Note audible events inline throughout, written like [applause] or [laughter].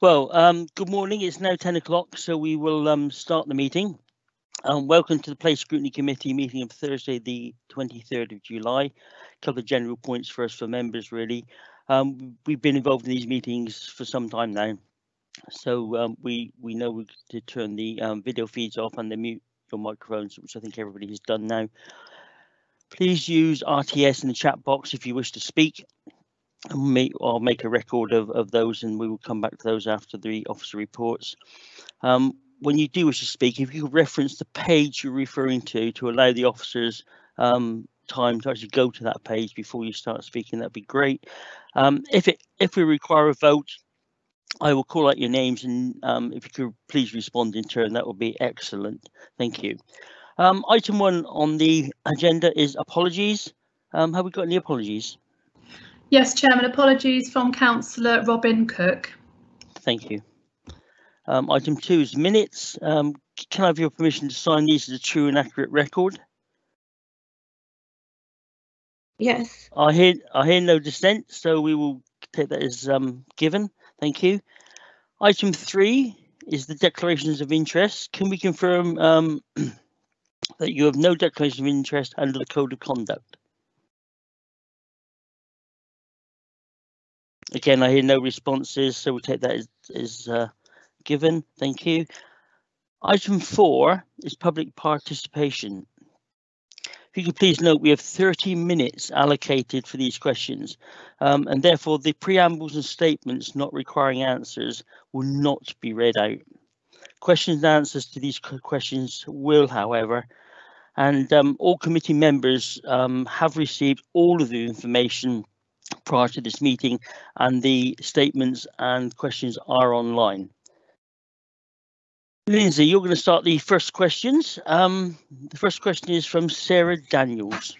Well, um, good morning. It's now 10 o'clock, so we will um, start the meeting. Um, welcome to the Place Scrutiny Committee meeting of Thursday, the 23rd of July. A couple of general points for us for members, really. Um, we've been involved in these meetings for some time now, so um, we we know to turn the um, video feeds off and the mute your microphones, which I think everybody has done now. Please use RTS in the chat box if you wish to speak. Make, I'll make a record of, of those and we will come back to those after the officer reports. Um, when you do wish to speak, if you could reference the page you're referring to to allow the officers um, time to actually go to that page before you start speaking, that'd be great. Um, if it if we require a vote, I will call out your names and um, if you could please respond in turn, that would be excellent. Thank you. Um, item one on the agenda is apologies. Um, have we got any apologies? Yes, Chairman, apologies from Councillor Robin Cook. Thank you. Um, item two is minutes. Um, can I have your permission to sign these as a true and accurate record? Yes. I hear I hear no dissent, so we will take that as um, given. Thank you. Item three is the declarations of interest. Can we confirm um, [clears throat] that you have no declaration of interest under the code of conduct? Again, I hear no responses, so we'll take that as, as uh, given. Thank you. Item four is public participation. If you could please note, we have 30 minutes allocated for these questions, um, and therefore the preambles and statements not requiring answers will not be read out. Questions and answers to these questions will, however, and um, all committee members um, have received all of the information prior to this meeting and the statements and questions are online. Lindsay, you're going to start the first questions. Um, the first question is from Sarah Daniels.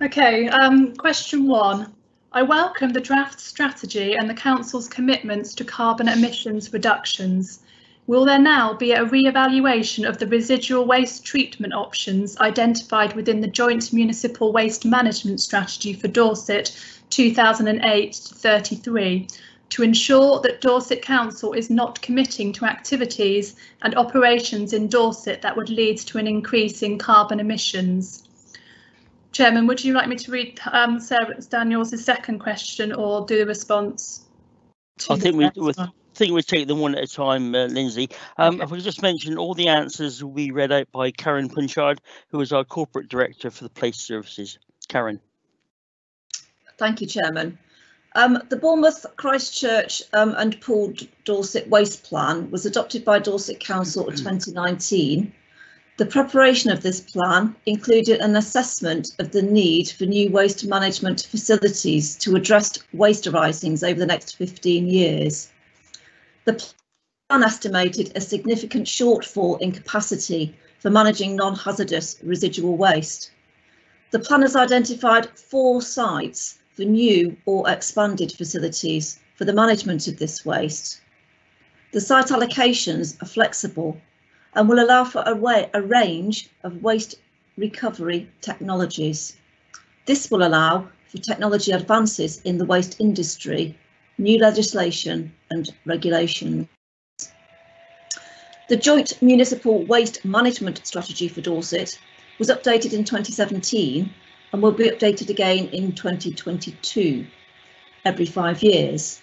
Okay, um, question one. I welcome the draft strategy and the Council's commitments to carbon emissions reductions. Will there now be a re-evaluation of the residual waste treatment options identified within the Joint Municipal Waste Management Strategy for Dorset 2008-33 to ensure that Dorset Council is not committing to activities and operations in Dorset that would lead to an increase in carbon emissions. Chairman, would you like me to read um, Sarah Daniels' second question or do the response? I think we think we take them one at a time, uh, Lindsay. Um, okay. If we just mention all the answers will be read out by Karen Punchard, who is our corporate director for the Place Services. Karen. Thank you, Chairman. Um, the Bournemouth, Christchurch um, and Poole Dorset Waste Plan was adopted by Dorset Council in [clears throat] 2019. The preparation of this plan included an assessment of the need for new waste management facilities to address waste arisings over the next 15 years. The plan estimated a significant shortfall in capacity for managing non-hazardous residual waste. The plan has identified four sites for new or expanded facilities for the management of this waste. The site allocations are flexible and will allow for a, way, a range of waste recovery technologies. This will allow for technology advances in the waste industry, new legislation and regulations. The Joint Municipal Waste Management Strategy for Dorset was updated in 2017 and will be updated again in 2022, every five years.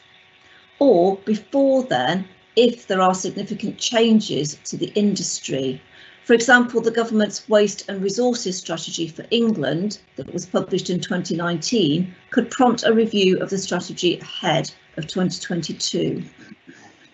Or before then, if there are significant changes to the industry. For example, the government's waste and resources strategy for England that was published in 2019 could prompt a review of the strategy ahead of 2022.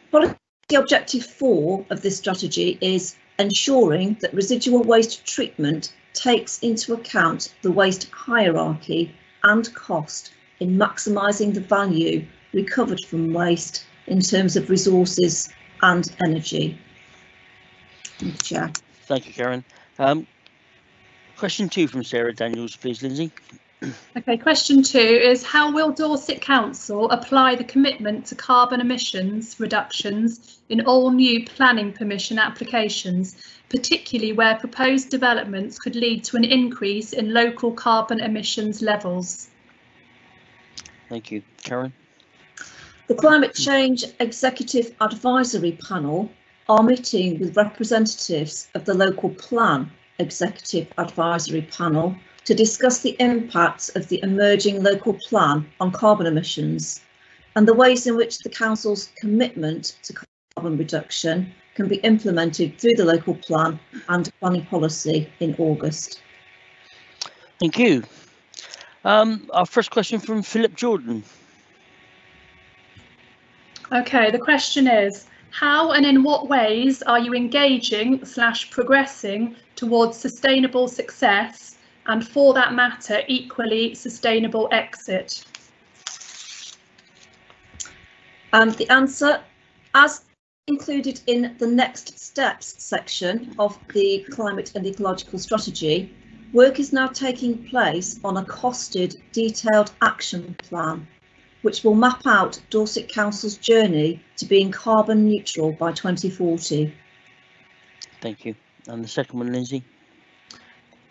Policy objective four of this strategy is ensuring that residual waste treatment takes into account the waste hierarchy and cost in maximising the value recovered from waste in terms of resources and energy. Thank you, Chair. Thank you, Karen. Um, question two from Sarah Daniels, please, Lindsay. Okay, question two is how will Dorset Council apply the commitment to carbon emissions reductions in all new planning permission applications, particularly where proposed developments could lead to an increase in local carbon emissions levels? Thank you. Karen? The Climate Change Executive Advisory Panel are meeting with representatives of the Local Plan Executive Advisory Panel to discuss the impacts of the emerging local plan on carbon emissions and the ways in which the Council's commitment to carbon reduction can be implemented through the local plan and planning policy in August. Thank you. Um, our first question from Philip Jordan. Okay, the question is, how and in what ways are you engaging slash progressing towards sustainable success and for that matter, equally sustainable exit? Um, the answer, as included in the next steps section of the climate and ecological strategy, work is now taking place on a costed detailed action plan, which will map out Dorset Council's journey to being carbon neutral by 2040. Thank you. And the second one, Lindsay.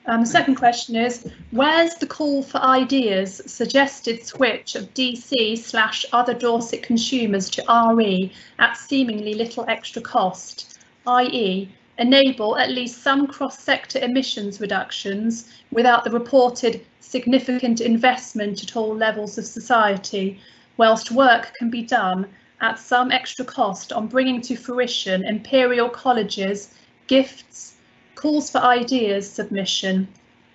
Um, the second question is, where's the call for ideas suggested switch of DC slash other Dorset consumers to RE at seemingly little extra cost, i.e. enable at least some cross-sector emissions reductions without the reported significant investment at all levels of society, whilst work can be done at some extra cost on bringing to fruition Imperial College's gifts calls for ideas submission,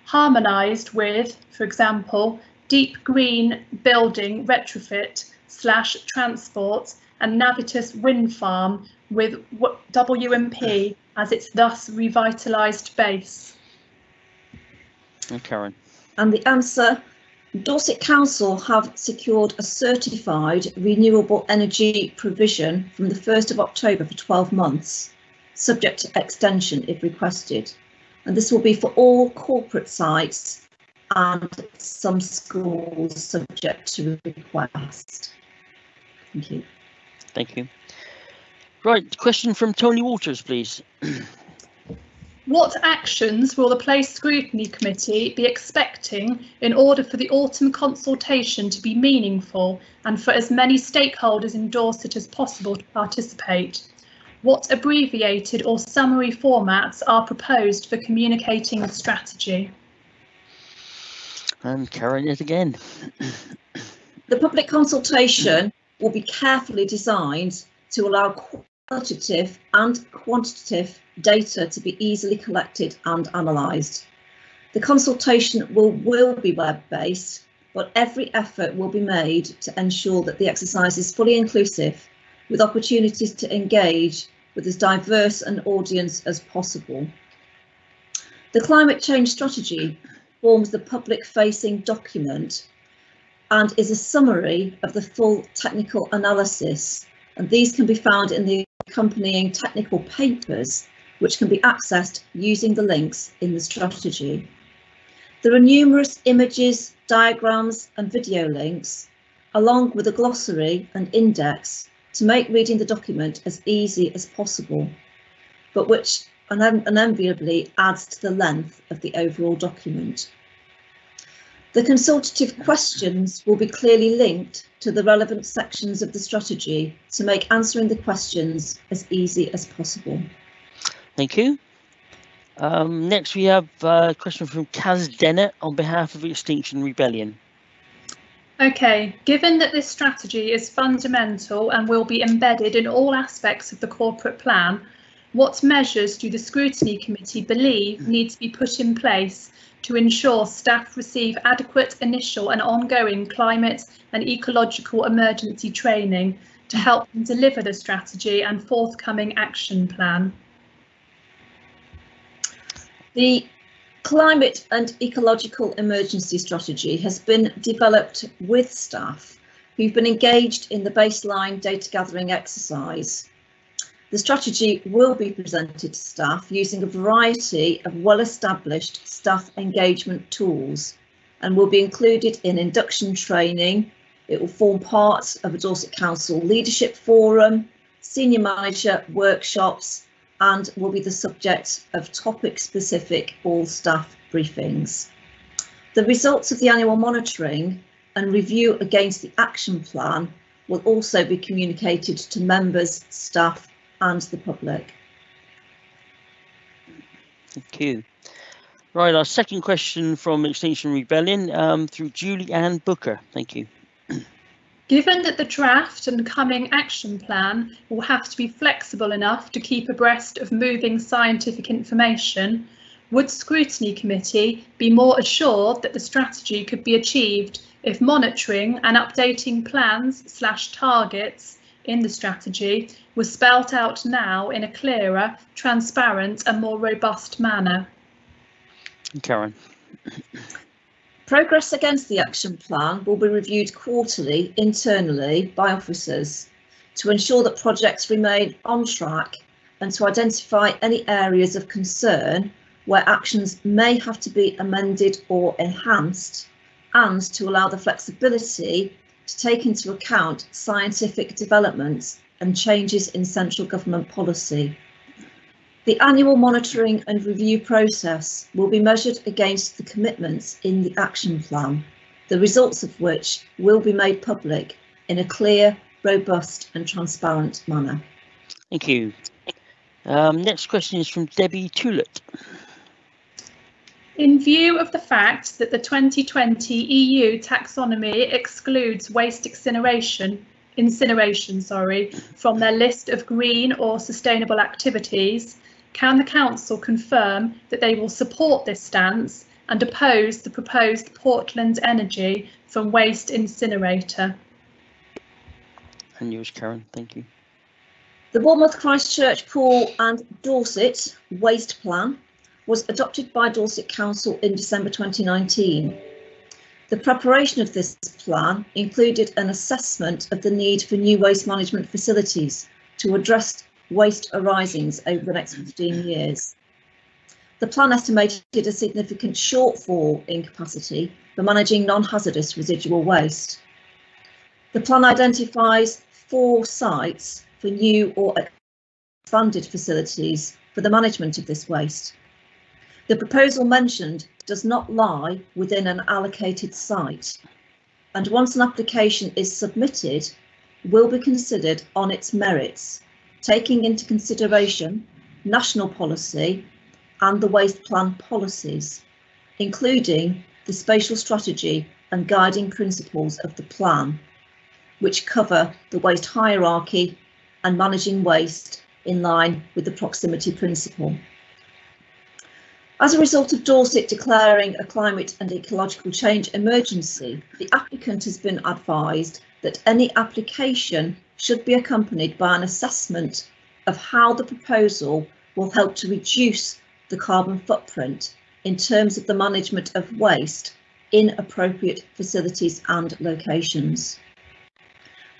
harmonised with, for example, deep green building retrofit slash transport and Navitas wind farm with WMP as its thus revitalised base. And Karen. And the answer, Dorset Council have secured a certified renewable energy provision from the 1st of October for 12 months subject to extension if requested. And this will be for all corporate sites and some schools subject to request. Thank you. Thank you. Right, question from Tony Waters, please. What actions will the Place Scrutiny Committee be expecting in order for the autumn consultation to be meaningful and for as many stakeholders in Dorset as possible to participate? What abbreviated or summary formats are proposed for communicating the strategy? And Karen it again. the public consultation will be carefully designed to allow qualitative and quantitative data to be easily collected and analysed. The consultation will, will be web-based, but every effort will be made to ensure that the exercise is fully inclusive with opportunities to engage with as diverse an audience as possible. The climate change strategy forms the public facing document and is a summary of the full technical analysis and these can be found in the accompanying technical papers which can be accessed using the links in the strategy. There are numerous images, diagrams and video links along with a glossary and index to make reading the document as easy as possible, but which unenviably adds to the length of the overall document. The consultative questions will be clearly linked to the relevant sections of the strategy to make answering the questions as easy as possible. Thank you. Um, next, we have a question from Kaz Dennett on behalf of Extinction Rebellion. Okay, given that this strategy is fundamental and will be embedded in all aspects of the corporate plan, what measures do the Scrutiny Committee believe need to be put in place to ensure staff receive adequate initial and ongoing climate and ecological emergency training to help them deliver the strategy and forthcoming action plan? The climate and ecological emergency strategy has been developed with staff who've been engaged in the baseline data gathering exercise. The strategy will be presented to staff using a variety of well-established staff engagement tools and will be included in induction training. It will form part of a Dorset Council leadership forum, senior manager workshops and will be the subject of topic-specific all-staff briefings. The results of the annual monitoring and review against the action plan will also be communicated to members, staff and the public. Thank you. Right, our second question from Extinction Rebellion um, through Julie Ann Booker. Thank you. Given that the draft and coming action plan will have to be flexible enough to keep abreast of moving scientific information, would Scrutiny Committee be more assured that the strategy could be achieved if monitoring and updating plans slash targets in the strategy was spelt out now in a clearer, transparent and more robust manner? Karen. Progress against the action plan will be reviewed quarterly internally by officers to ensure that projects remain on track and to identify any areas of concern where actions may have to be amended or enhanced and to allow the flexibility to take into account scientific developments and changes in central government policy. The annual monitoring and review process will be measured against the commitments in the action plan, the results of which will be made public in a clear, robust and transparent manner. Thank you. Um, next question is from Debbie Tulett. In view of the fact that the 2020 EU taxonomy excludes waste incineration, incineration sorry, from their list of green or sustainable activities, can the Council confirm that they will support this stance and oppose the proposed Portland Energy from waste incinerator? And yours, Karen. Thank you. The Bournemouth Christchurch Poole and Dorset Waste Plan was adopted by Dorset Council in December 2019. The preparation of this plan included an assessment of the need for new waste management facilities to address waste arisings over the next 15 years. The plan estimated a significant shortfall in capacity for managing non-hazardous residual waste. The plan identifies four sites for new or expanded facilities for the management of this waste. The proposal mentioned does not lie within an allocated site and once an application is submitted will be considered on its merits taking into consideration national policy and the waste plan policies, including the spatial strategy and guiding principles of the plan, which cover the waste hierarchy and managing waste in line with the proximity principle. As a result of Dorset declaring a climate and ecological change emergency, the applicant has been advised that any application should be accompanied by an assessment of how the proposal will help to reduce the carbon footprint in terms of the management of waste in appropriate facilities and locations.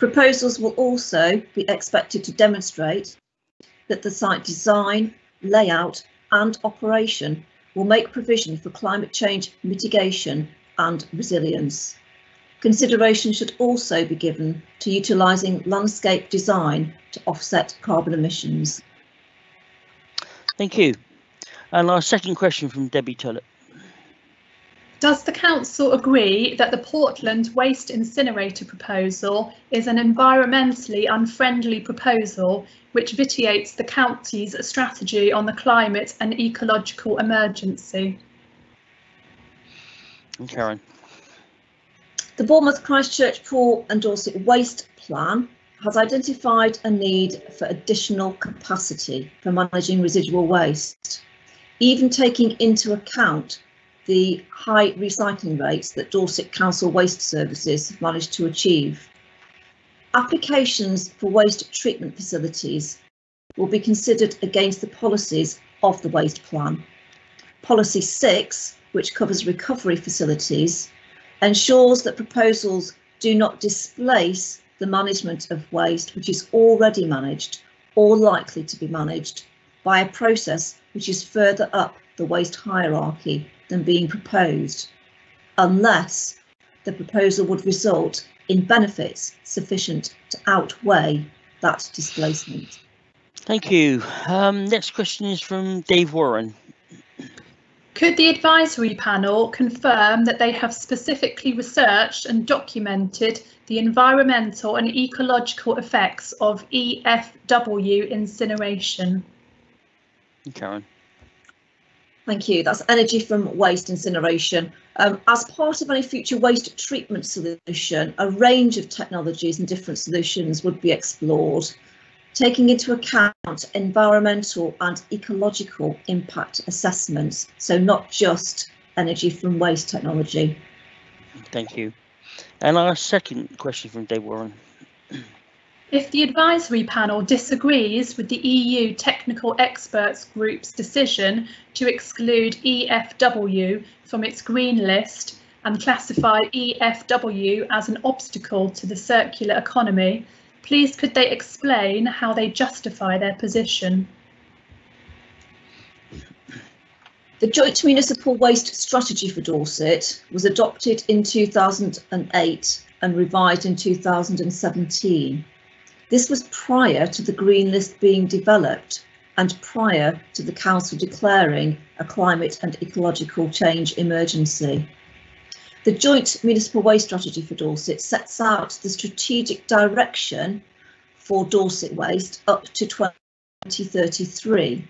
Proposals will also be expected to demonstrate that the site design, layout and operation will make provision for climate change mitigation and resilience. Consideration should also be given to utilising landscape design to offset carbon emissions. Thank you. And our second question from Debbie Tullett. Does the Council agree that the Portland waste incinerator proposal is an environmentally unfriendly proposal which vitiates the county's strategy on the climate and ecological emergency? And Karen. The Bournemouth Christchurch Poole and Dorset Waste Plan has identified a need for additional capacity for managing residual waste, even taking into account the high recycling rates that Dorset Council Waste Services have managed to achieve. Applications for waste treatment facilities will be considered against the policies of the waste plan. Policy 6, which covers recovery facilities, ensures that proposals do not displace the management of waste which is already managed or likely to be managed by a process which is further up the waste hierarchy than being proposed, unless the proposal would result in benefits sufficient to outweigh that displacement. Thank you. Um, next question is from Dave Warren. Could the advisory panel confirm that they have specifically researched and documented the the environmental and ecological effects of EFW incineration? Karen. Thank you. That's energy from waste incineration. Um, as part of any future waste treatment solution, a range of technologies and different solutions would be explored, taking into account environmental and ecological impact assessments, so not just energy from waste technology. Thank you. And our second question from Dave Warren. If the advisory panel disagrees with the EU Technical Experts Group's decision to exclude EFW from its green list and classify EFW as an obstacle to the circular economy, please could they explain how they justify their position? The Joint Municipal Waste Strategy for Dorset was adopted in 2008 and revised in 2017. This was prior to the Green List being developed and prior to the Council declaring a climate and ecological change emergency. The Joint Municipal Waste Strategy for Dorset sets out the strategic direction for Dorset Waste up to 2033.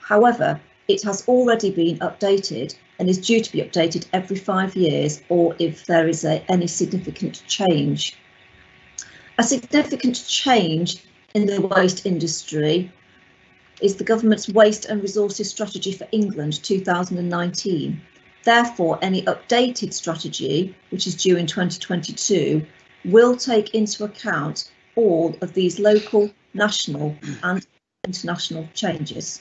However, it has already been updated and is due to be updated every five years or if there is a, any significant change. A significant change in the waste industry is the government's Waste and Resources Strategy for England 2019. Therefore, any updated strategy, which is due in 2022, will take into account all of these local, national and international changes.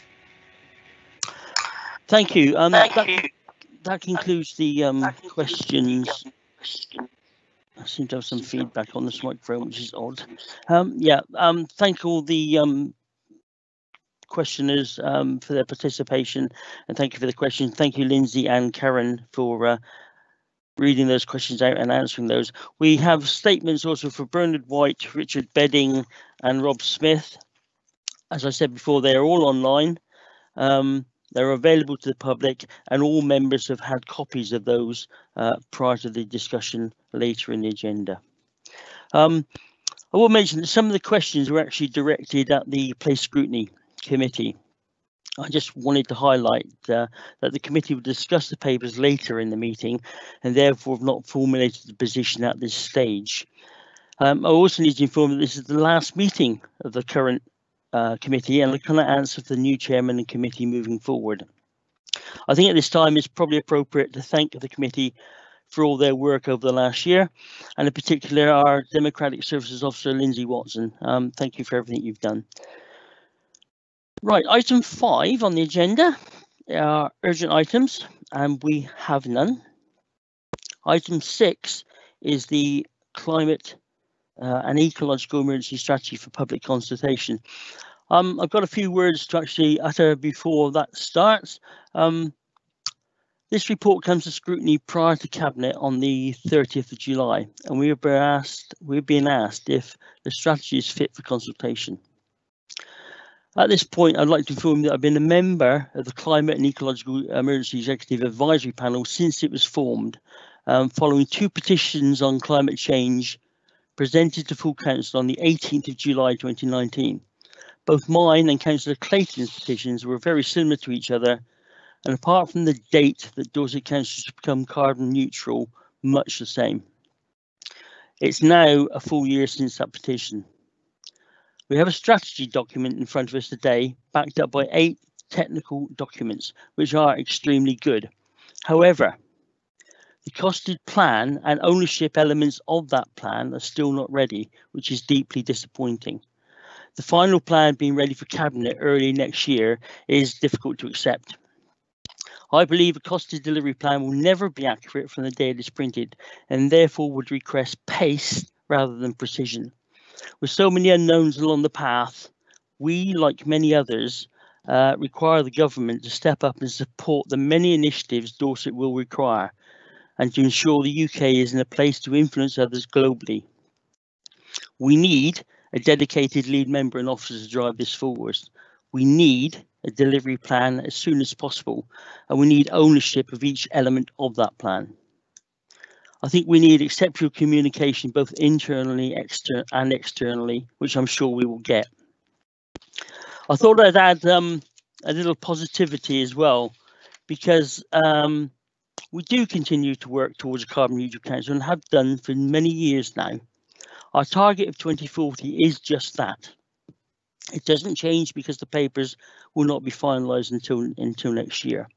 Thank you. Um, Thank that, you. that concludes the um, questions I seem to have some feedback on this microphone, which is odd. Um, yeah, um, thank all the um, questioners um, for their participation and thank you for the questions. Thank you, Lindsay and Karen, for uh, reading those questions out and answering those. We have statements also for Bernard White, Richard Bedding and Rob Smith. As I said before, they are all online. Um, they're available to the public and all members have had copies of those uh, prior to the discussion later in the agenda. Um, I will mention that some of the questions were actually directed at the Place Scrutiny Committee. I just wanted to highlight uh, that the committee will discuss the papers later in the meeting and therefore have not formulated the position at this stage. Um, I also need to inform that this is the last meeting of the current uh, committee and looking at answer for the new chairman and committee moving forward. I think at this time it's probably appropriate to thank the committee for all their work over the last year, and in particular our Democratic Services Officer Lindsay Watson. Um, thank you for everything you've done. Right, item five on the agenda are urgent items, and we have none. Item six is the climate uh, an ecological emergency strategy for public consultation. Um, I've got a few words to actually utter before that starts. Um, this report comes to scrutiny prior to cabinet on the 30th of July, and we have been asked we've been asked if the strategy is fit for consultation. At this point, I'd like to inform you that I've been a member of the Climate and Ecological Emergency Executive Advisory Panel since it was formed, um, following two petitions on climate change presented to full council on the 18th of July 2019. Both mine and Councillor Clayton's petitions were very similar to each other, and apart from the date that Dorset Council should become carbon neutral, much the same. It's now a full year since that petition. We have a strategy document in front of us today, backed up by eight technical documents, which are extremely good. However, the costed plan and ownership elements of that plan are still not ready, which is deeply disappointing. The final plan being ready for Cabinet early next year is difficult to accept. I believe a costed delivery plan will never be accurate from the day it is printed and therefore would request pace rather than precision. With so many unknowns along the path, we, like many others, uh, require the government to step up and support the many initiatives Dorset will require and to ensure the UK is in a place to influence others globally. We need a dedicated lead member and officer to drive this forward. We need a delivery plan as soon as possible, and we need ownership of each element of that plan. I think we need exceptional communication both internally exter- and externally, which I'm sure we will get. I thought I'd add um, a little positivity as well, because um, we do continue to work towards a carbon neutral council and have done for many years now. Our target of 2040 is just that. It doesn't change because the papers will not be finalised until until next year.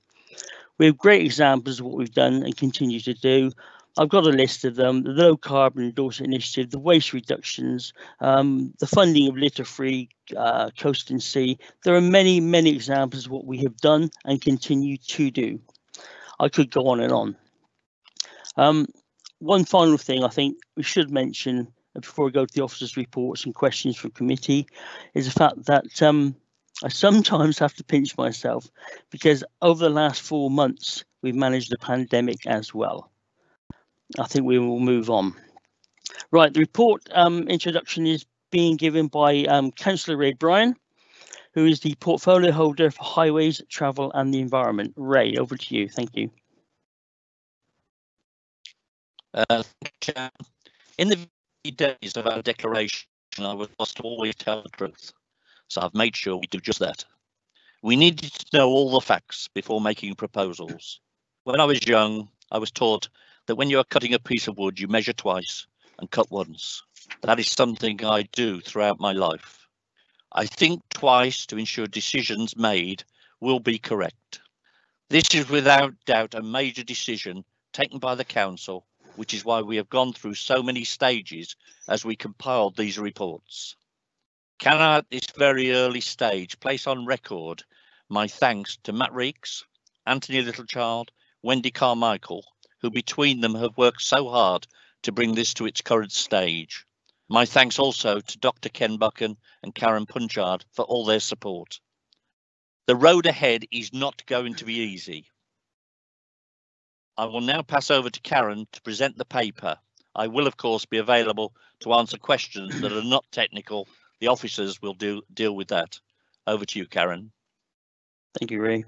We have great examples of what we've done and continue to do. I've got a list of them, the low carbon Dorset initiative, the waste reductions, um, the funding of litter free uh, coast and sea. There are many, many examples of what we have done and continue to do. I could go on and on. Um, one final thing I think we should mention before we go to the officers' reports and questions from committee is the fact that um, I sometimes have to pinch myself because over the last four months, we've managed the pandemic as well. I think we will move on. Right, the report um, introduction is being given by um, Councillor Ray Bryan, who is the portfolio holder for highways, travel and the environment. Ray, over to you. Thank you. Uh, in the days of our declaration, I was asked to always tell the truth. So I've made sure we do just that. We needed to know all the facts before making proposals. When I was young, I was taught that when you are cutting a piece of wood, you measure twice and cut once. That is something I do throughout my life. I think twice to ensure decisions made will be correct. This is without doubt a major decision taken by the council, which is why we have gone through so many stages as we compiled these reports. Can I at this very early stage place on record my thanks to Matt Reeks, Anthony Littlechild, Wendy Carmichael, who between them have worked so hard to bring this to its current stage. My thanks also to Dr. Ken Buchan and Karen Punchard for all their support. The road ahead is not going to be easy. I will now pass over to Karen to present the paper. I will, of course, be available to answer questions that are not technical. The officers will do, deal with that. Over to you, Karen. Thank you, Ray.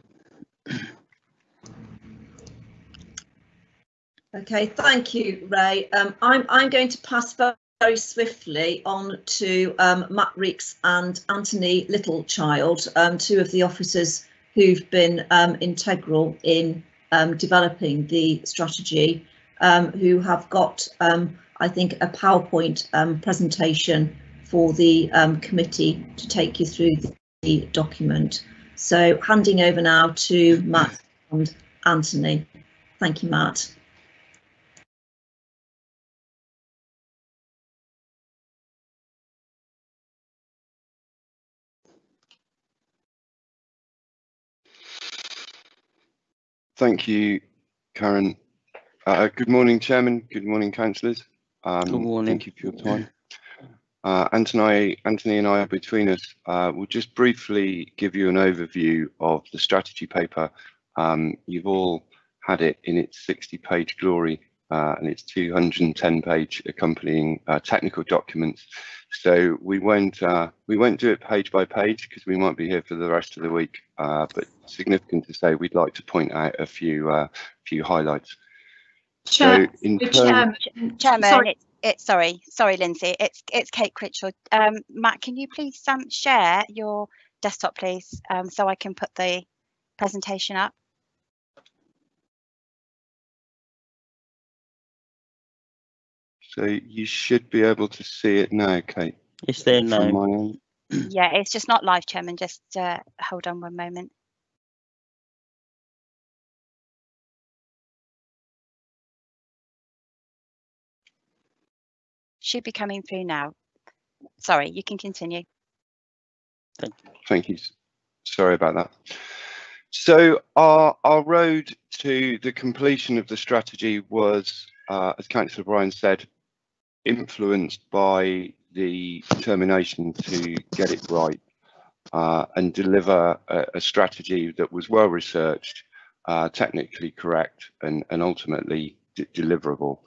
Okay, thank you, Ray. Um, I'm, I'm going to pass very swiftly on to um, Matt Reeks and Anthony Littlechild, um, two of the officers who've been um, integral in um, developing the strategy, um, who have got, I think, a PowerPoint presentation for the committee to take you through the, the document. So handing over now to Matt and Anthony. Thank you, Matt. Thank you, Karen. Uh, good morning, Chairman. Good morning, councillors. Um, good morning. Thank you for your time. Uh, Anthony, Anthony and I, are between us, uh, will just briefly give you an overview of the strategy paper. Um, you've all had it in its 60-page glory uh, and its 210-page accompanying uh, technical documents. So we won't uh, we won't do it page by page because we might be here for the rest of the week. Uh, but significant to say, we'd like to point out a few uh, few highlights. Chair, so in Chairman, Chairman sorry. It's, it's sorry, sorry, Lindsay. It's it's Kate Critchell. Um, Matt, can you please um, share your desktop, please, um, so I can put the presentation up. So you should be able to see it now, Kate. It's there now. [clears throat] yeah, it's just not live, Chairman. Just uh, hold on one moment. Should be coming through now. Sorry, you can continue. Thank you. Thank you. Sorry about that. So our our road to the completion of the strategy was, uh, as Councillor Bryan said, influenced by the determination to get it right uh, and deliver a, a, strategy that was well researched, uh, technically correct, and, and ultimately deliverable.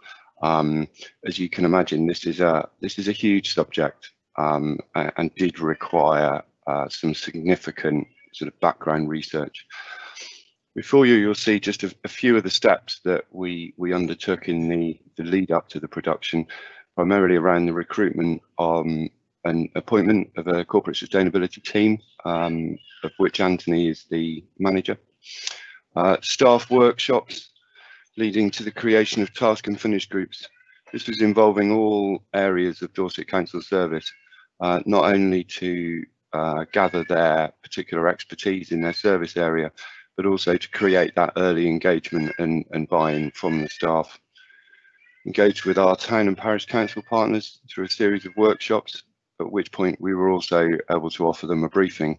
Um, as you can imagine, this is a this is a huge subject um, and did require uh, some significant sort of background research. Before you, you'll see just a, a, few of the steps that we, we undertook in the, the lead up to the production, primarily around the recruitment um, and appointment of a corporate sustainability team, um, of which Anthony is the manager. Uh, staff workshops leading to the creation of task and finish groups. This was involving all areas of Dorset Council service, uh, not only to uh, gather their particular expertise in their service area, but also to create that early engagement and, and buy-in from the staff. Engaged with our town and parish council partners through a series of workshops, at which point we were also able to offer them a briefing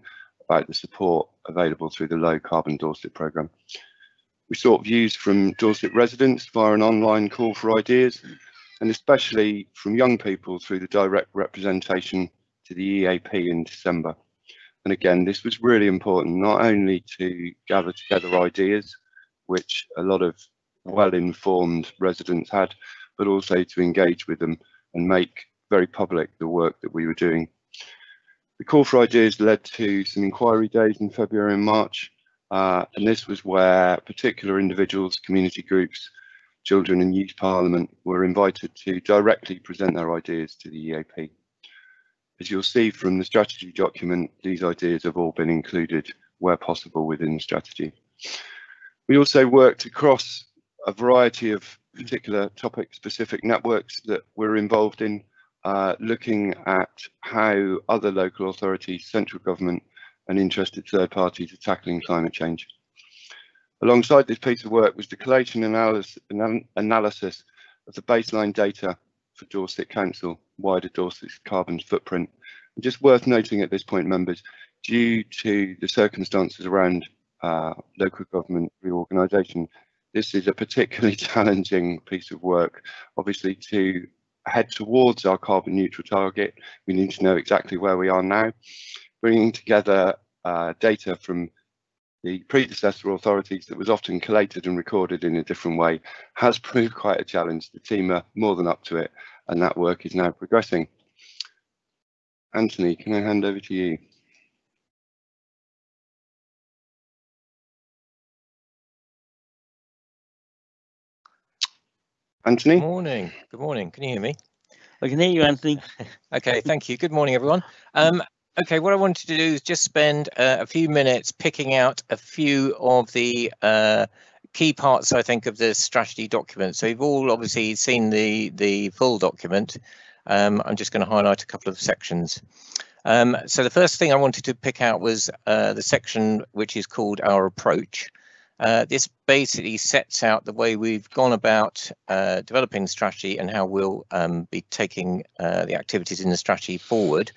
about the support available through the Low Carbon Dorset programme. We sought views from Dorset residents via an online call for ideas, and especially from young people through the direct representation to the EAP in December. And again, this was really important, not only to gather together ideas, which a lot of well-informed residents had, but also to engage with them and make very public the work that we were doing. The call for ideas led to some inquiry days in February and March, uh, and this was where particular individuals, community groups, children and youth parliament were invited to directly present their ideas to the EAP. As you'll see from the strategy document, these ideas have all been included where possible within the strategy. We also worked across a variety of particular topic specific networks that we're involved in, uh, looking at how other local authorities, central government and interested third parties are tackling climate change. Alongside this piece of work was the collation analysis, analysis of the baseline data for Dorset Council, wider Dorset's carbon footprint. And just worth noting at this point, members, due to the circumstances around uh, local government reorganisation, this is a particularly [laughs] challenging piece of work. Obviously, to head towards our carbon neutral target, we need to know exactly where we are now. Bringing together uh, data from the predecessor authorities that was often collated and recorded in a different way has proved quite a challenge. The team are more than up to it and that work is now progressing. Anthony, can I hand over to you? Anthony? Good morning. Good morning. Can you hear me? I can hear you, Anthony. [laughs] okay, thank you. Good morning, everyone. Um, okay, what I wanted to do is just spend uh, a few minutes picking out a few of the uh, key parts, I think, of the strategy document. So you've all obviously seen the, the full document. Um, I'm just going to highlight a couple of sections. Um, so the first thing I wanted to pick out was uh, the section which is called Our Approach. Uh, this basically sets out the way we've gone about uh, developing strategy and how we'll um, be taking uh, the activities in the strategy forward.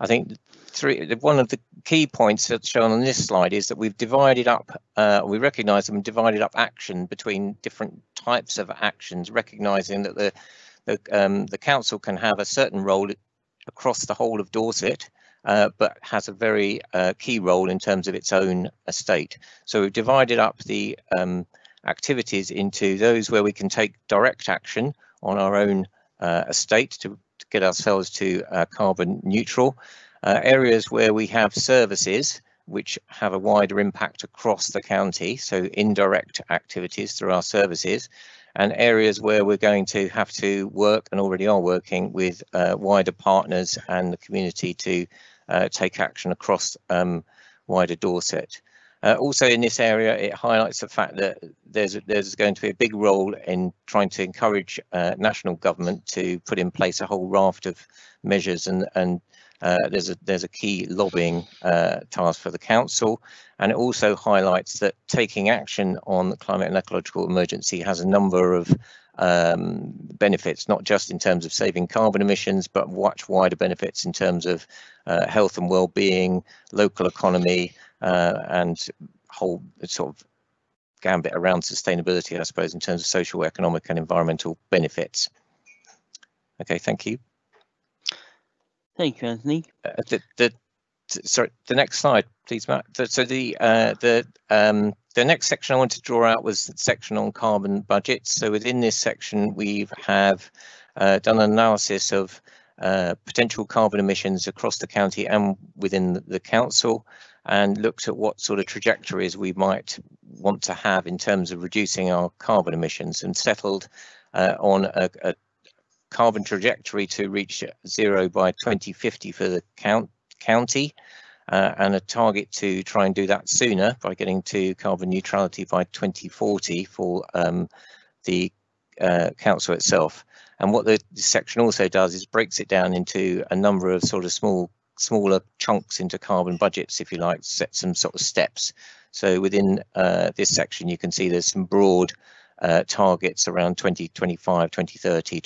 I think three, one of the key points that's shown on this slide is that we've divided up, uh, we recognise them and divided up action between different types of actions, recognising that the the, um, the council can have a certain role across the whole of Dorset, uh, but has a very uh, key role in terms of its own estate. So we've divided up the um, activities into those where we can take direct action on our own uh, estate to, to, get ourselves to uh, carbon neutral, uh, areas where we have services which have a wider impact across the county, so indirect activities through our services, and areas where we're going to have to work and already are working with uh, wider partners and the community to uh, take action across um, wider Dorset. Uh, also in this area, it highlights the fact that there's there's going to be a big role in trying to encourage uh, national government to put in place a whole raft of measures and and uh, there's a there's a key lobbying uh, task for the council, and it also highlights that taking action on the climate and ecological emergency has a number of um, benefits, not just in terms of saving carbon emissions, but much wider benefits in terms of uh, health and well-being, local economy, uh, and whole sort of gambit around sustainability, I suppose, in terms of social, economic, and environmental benefits. Okay, thank you. Thank you, Anthony. Uh, the, the, sorry, the next slide, please, Matt. So the uh, the um, the next section I want to draw out was the section on carbon budgets. So within this section, we have uh, done an analysis of uh, potential carbon emissions across the county and within the council and looked at what sort of trajectories we might want to have in terms of reducing our carbon emissions and settled uh, on a, a, carbon trajectory to reach zero by 2050 for the count, county uh, and a target to try and do that sooner by getting to carbon neutrality by 2040 for um, the uh, council itself. And what the section also does is breaks it down into a number of sort of small, smaller chunks into carbon budgets, if you like, set some sort of steps. So within uh, this section, you can see there's some broad uh, targets around 2025, 2030,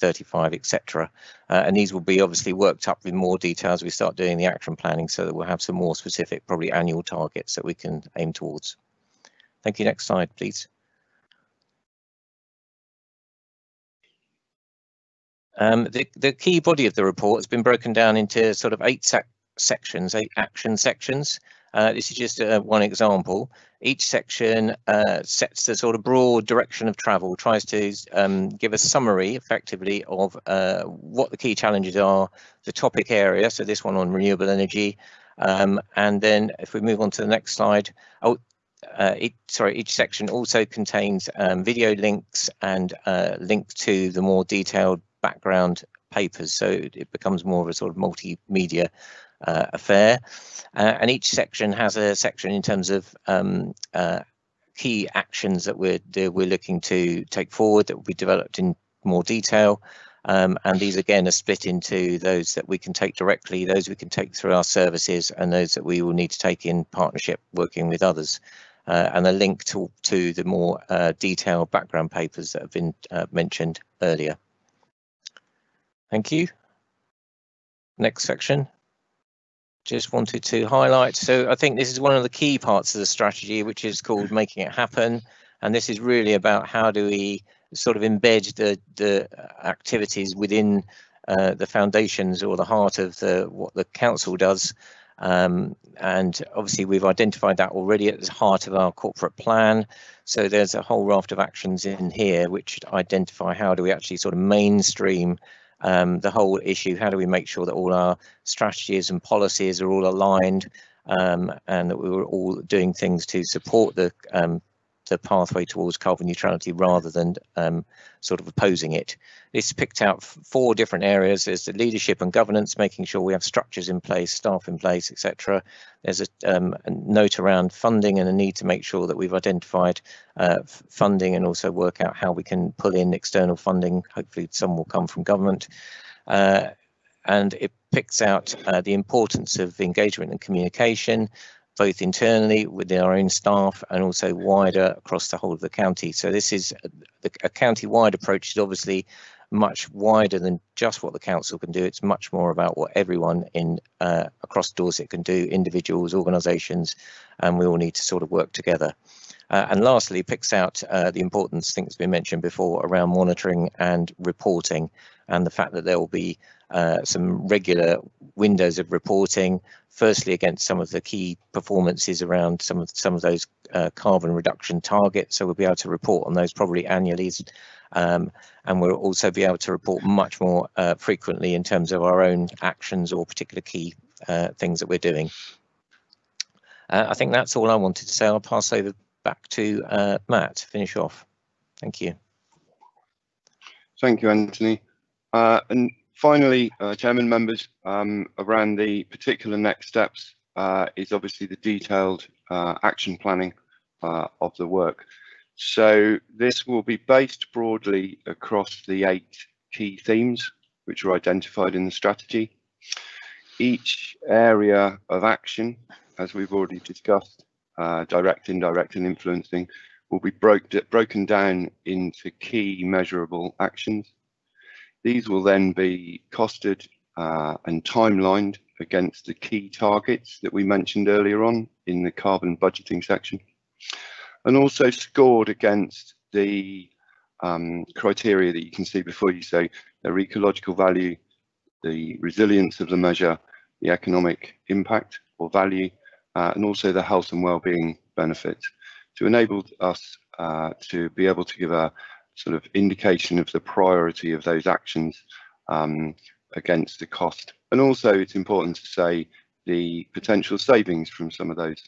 2035, etc. Uh, and these will be obviously worked up with more detail as we start doing the action planning so that we'll have some more specific, probably annual targets that we can aim towards. Thank you. Next slide, please. Um, the, the key body of the report has been broken down into sort of eight sec sections, eight action sections. Uh, this is just uh, one example. Each section uh, sets the sort of broad direction of travel, tries to um, give a summary effectively of uh, what the key challenges are, the topic area, so this one on renewable energy, um, and then if we move on to the next slide, oh, uh, it, sorry, each section also contains um, video links and uh, link to the more detailed background papers, so it becomes more of a sort of multimedia uh, affair. Uh, and each section has a section in terms of um, uh, key actions that we're we're looking to take forward that will be developed in more detail. Um, and these again are split into those that we can take directly, those we can take through our services, and those that we will need to take in partnership working with others. Uh, and a link to, to the more uh, detailed background papers that have been uh, mentioned earlier. Thank you. Next section. Just wanted to highlight. So I think this is one of the key parts of the strategy, which is called making it happen. And this is really about how do we sort of embed the, the activities within uh, the foundations or the heart of the what the council does. Um, and obviously we've identified that already at the heart of our corporate plan. So there's a whole raft of actions in here which identify how do we actually sort of mainstream um, the whole issue, how do we make sure that all our strategies and policies are all aligned um, and that we were all doing things to support the um, the pathway towards carbon neutrality rather than um, sort of opposing it. It's picked out four different areas. There's the leadership and governance, making sure we have structures in place, staff in place, etc. There's a, um, a, note around funding and a need to make sure that we've identified uh, funding and also work out how we can pull in external funding. Hopefully some will come from government. Uh, and it picks out uh, the importance of engagement and communication, both internally within our own staff and also wider across the whole of the county. So this is a, a county-wide approach is obviously much wider than just what the council can do. It's much more about what everyone in uh, across Dorset can do, individuals, organisations, and we all need to sort of work together. Uh, and lastly, picks out uh, the importance, things been mentioned before, around monitoring and reporting, and the fact that there will be uh, some regular windows of reporting, firstly against some of the key performances around some of some of those uh, carbon reduction targets. So we'll be able to report on those probably annually, um, and we'll also be able to report much more uh, frequently in terms of our own actions or particular key uh, things that we're doing. Uh, I think that's all I wanted to say. I'll pass over back to Matt to finish off. Thank you. Thank you, Anthony. and finally, uh, Chairman members, um, around the particular next steps uh, is obviously the detailed uh, action planning uh, of the work. So this will be based broadly across the eight key themes which are identified in the strategy. Each area of action, as we've already discussed, uh, direct, indirect and influencing, will be broke, broken down into key measurable actions these will then be costed uh, and timelined against the key targets that we mentioned earlier on in the carbon budgeting section, and also scored against the um, criteria that you can see before you say their ecological value, the resilience of the measure, the economic impact or value, uh, and also the health and well-being benefits to enable us uh, to be able to give a, sort of indication of the priority of those actions um, against the cost. And also it's important to say the potential savings from some of those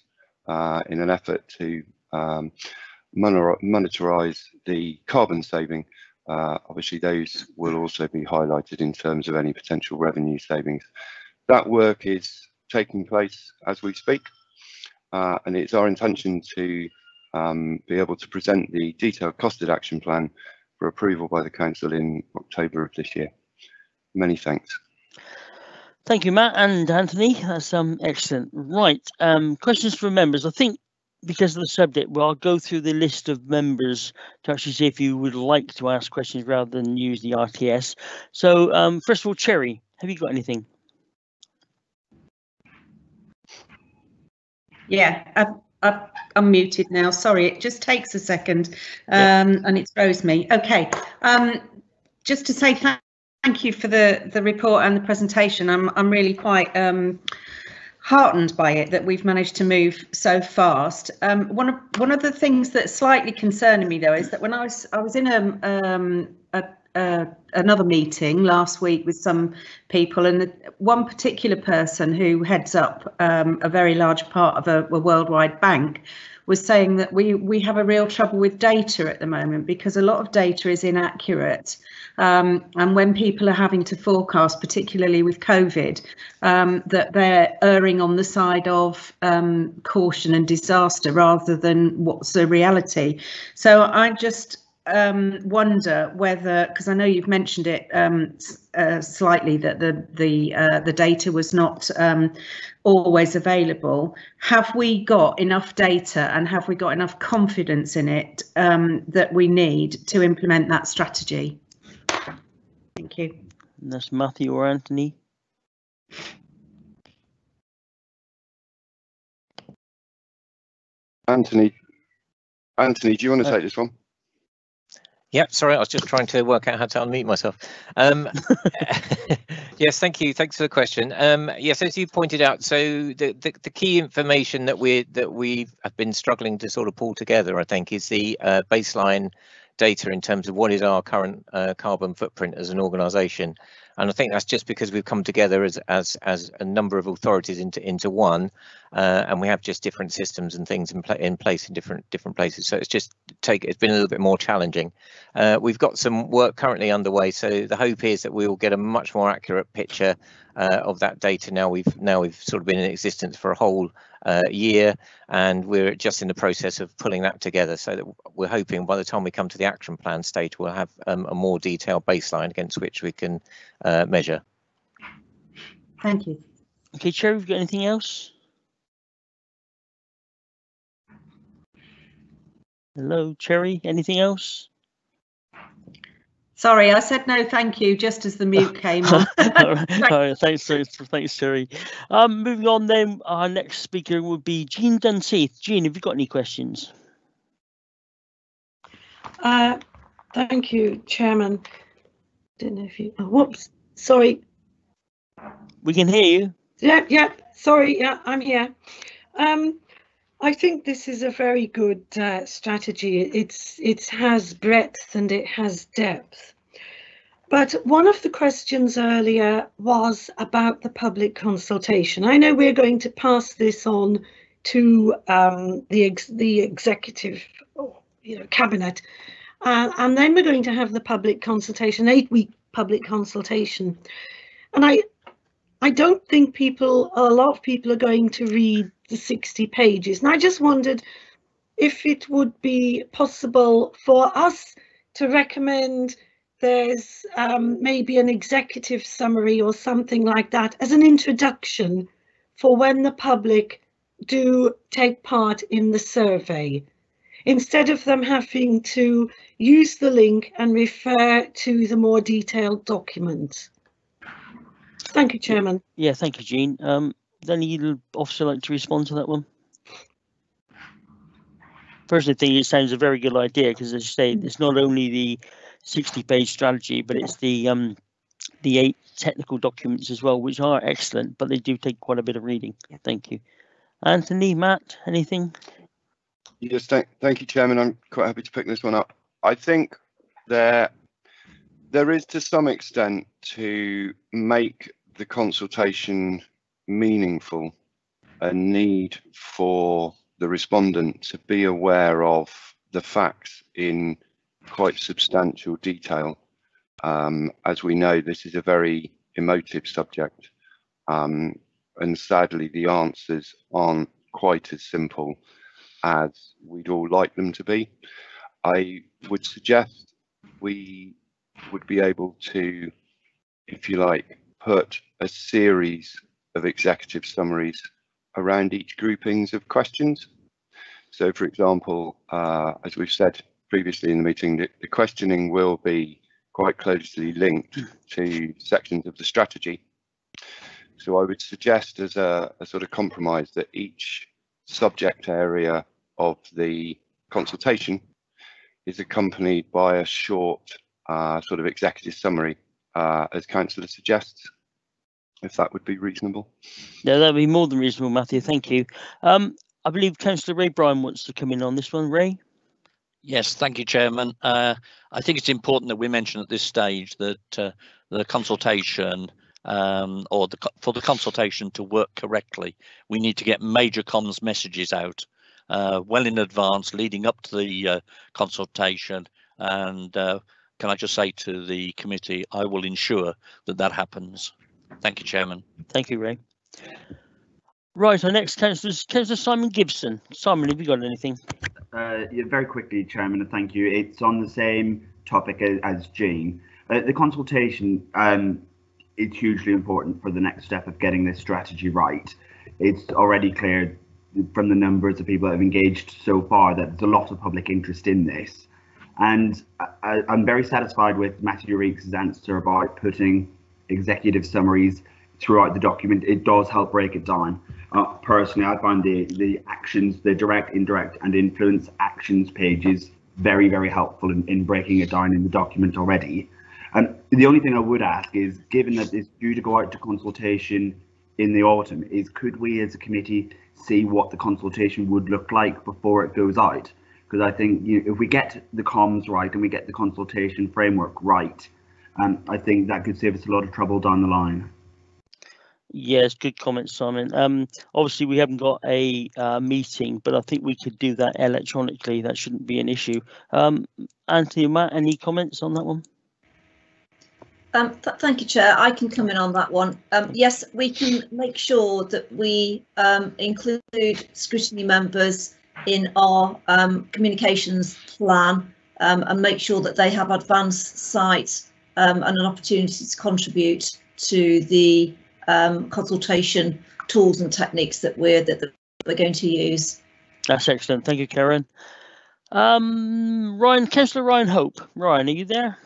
uh, in an effort to um, monetize the carbon saving. Uh, obviously, those will also be highlighted in terms of any potential revenue savings. That work is taking place as we speak, uh, and it's our intention to um, be able to present the detailed costed action plan for approval by the council in October of this year. Many thanks. Thank you, Matt and Anthony. That's um excellent. Right, um, questions from members. I think because of the subject, well, I'll go through the list of members to actually see if you would like to ask questions rather than use the RTS. So, um, first of all, Cherry, have you got anything? Yeah, I've, I've, I'm muted now. Sorry, it just takes a second um, yeah. and it throws me. Okay, um, just to say thank, thank you for the, the report and the presentation. I'm, I'm really quite um, heartened by it that we've managed to move so fast. Um, one of one of the things that's slightly concerning me though is that when I was I was in a, um, a, a another meeting last week with some people, and the, one particular person who heads up um, a very large part of a, a worldwide bank was saying that we we have a real trouble with data at the moment because a lot of data is inaccurate um, and when people are having to forecast, particularly with COVID, um, that they're erring on the side of um, caution and disaster rather than what's the reality. So I just um, wonder whether, because I know you've mentioned it um, uh, slightly, that the the uh, the data was not um, always available. Have we got enough data and have we got enough confidence in it um, that we need to implement that strategy? Thank you. And that's Matthew or Anthony. Anthony, Anthony, do you want to uh, take this one? Yep, sorry, I was just trying to work out how to unmute myself. Um, [laughs] yes, thank you. Thanks for the question. Um, yes, as you pointed out, so the, the, the, key information that we that we have been struggling to sort of pull together, I think, is the uh, baseline data in terms of what is our current uh, carbon footprint as an organisation. And I think that's just because we've come together as as as a number of authorities into into one, uh, and we have just different systems and things in, pl in place in different different places. So it's just take it's been a little bit more challenging. Uh, we've got some work currently underway, so the hope is that we will get a much more accurate picture uh, of that data now we've now we've sort of been in existence for a whole uh, year and we're just in the process of pulling that together so that we're hoping by the time we come to the action plan stage we'll have um, a more detailed baseline against which we can uh, measure. Thank you. Okay, Chair, have you got anything else? Hello, Cherry, anything else? Sorry, I said no, thank you, just as the mute [laughs] came [laughs] on. all, right, all right, thanks, thanks, Terry. Um, moving on then, our next speaker would be Jean Dunseith. Jean, have you got any questions? Uh, thank you, Chairman. Don't know if you. Oh, whoops, sorry. We can hear you. Yeah, yeah. Sorry, yeah, I'm here. Um, I think this is a very good uh, strategy. It's it has breadth and it has depth. But one of the questions earlier was about the public consultation. I know we're going to pass this on to um, the ex the executive, you know, cabinet, uh, and then we're going to have the public consultation, eight week public consultation. And I I don't think people, a lot of people are going to read the 60 pages. And I just wondered if it would be possible for us to recommend there's um, maybe an executive summary or something like that as an introduction for when the public do take part in the survey instead of them having to use the link and refer to the more detailed document. Thank you, Chairman. Yeah, thank you, Jean. Um, any officer like to respond to that one? Personally, I think it sounds a very good idea because, as you say, it's not only the 60-page strategy, but it's the um, the eight technical documents as well, which are excellent, but they do take quite a bit of reading. Thank you. Anthony, Matt, anything? Yes, thank, thank you, Chairman. I'm quite happy to pick this one up. I think there there is to some extent to make the consultation meaningful a need for the respondent to be aware of the facts in quite substantial detail. Um, as we know, this is a very emotive subject, um, and sadly, the answers aren't quite as simple as we'd all like them to be. I would suggest we would be able to, if you like, put a series of executive summaries around each groupings of questions. So, for example, uh, as we've said previously in the meeting, the, the questioning will be quite closely linked to sections of the strategy. So I would suggest as a, a sort of compromise that each subject area of the consultation is accompanied by a short uh, sort of executive summary, uh, as councillor suggests, if that would be reasonable. Yeah, that'd be more than reasonable, Matthew. Thank you. Um, I believe Councillor Ray Bryan wants to come in on this one. Ray? Yes, thank you, Chairman. Uh, I think it's important that we mention at this stage that uh, the consultation um, or the, for the consultation to work correctly, we need to get major comms messages out uh, well in advance leading up to the uh, consultation. And uh, can I just say to the committee, I will ensure that that happens. Thank you, Chairman. Thank you, Ray. Right, our next councillor is Councillor Simon Gibson. Simon, have you got anything? Uh, yeah, very quickly, Chairman, and thank you. It's on the same topic as, as Jean. Uh, the consultation um, is hugely important for the next step of getting this strategy right. It's already clear from the numbers of people that have engaged so far that there's a lot of public interest in this. And I, am very satisfied with Matthew Reeks' answer about putting executive summaries throughout the document. It does help break it down. Uh, personally, I find the, the actions, the direct, indirect, and influence actions pages very, very helpful in, in breaking it down in the document already. And the only thing I would ask is, given that it's due to go out to consultation in the autumn, is could we as a committee see what the consultation would look like before it goes out? Because I think you know, if we get the comms right and we get the consultation framework right, um, I think that could save us a lot of trouble down the line. Yes, good comment, Simon. Um, obviously, we haven't got a uh, meeting, but I think we could do that electronically. That shouldn't be an issue. Um, Anthony, Matt, any comments on that one? Um, th thank you, Chair. I can come in on that one. Um, yes, we can make sure that we um, include scrutiny members in our um, communications plan um, and make sure that they have advanced sight um, and an opportunity to contribute to the consultation tools and techniques that we're that, that we're going to use. That's excellent. Thank you, Karen. Ryan, Councillor Ryan Hope. Ryan, are you there?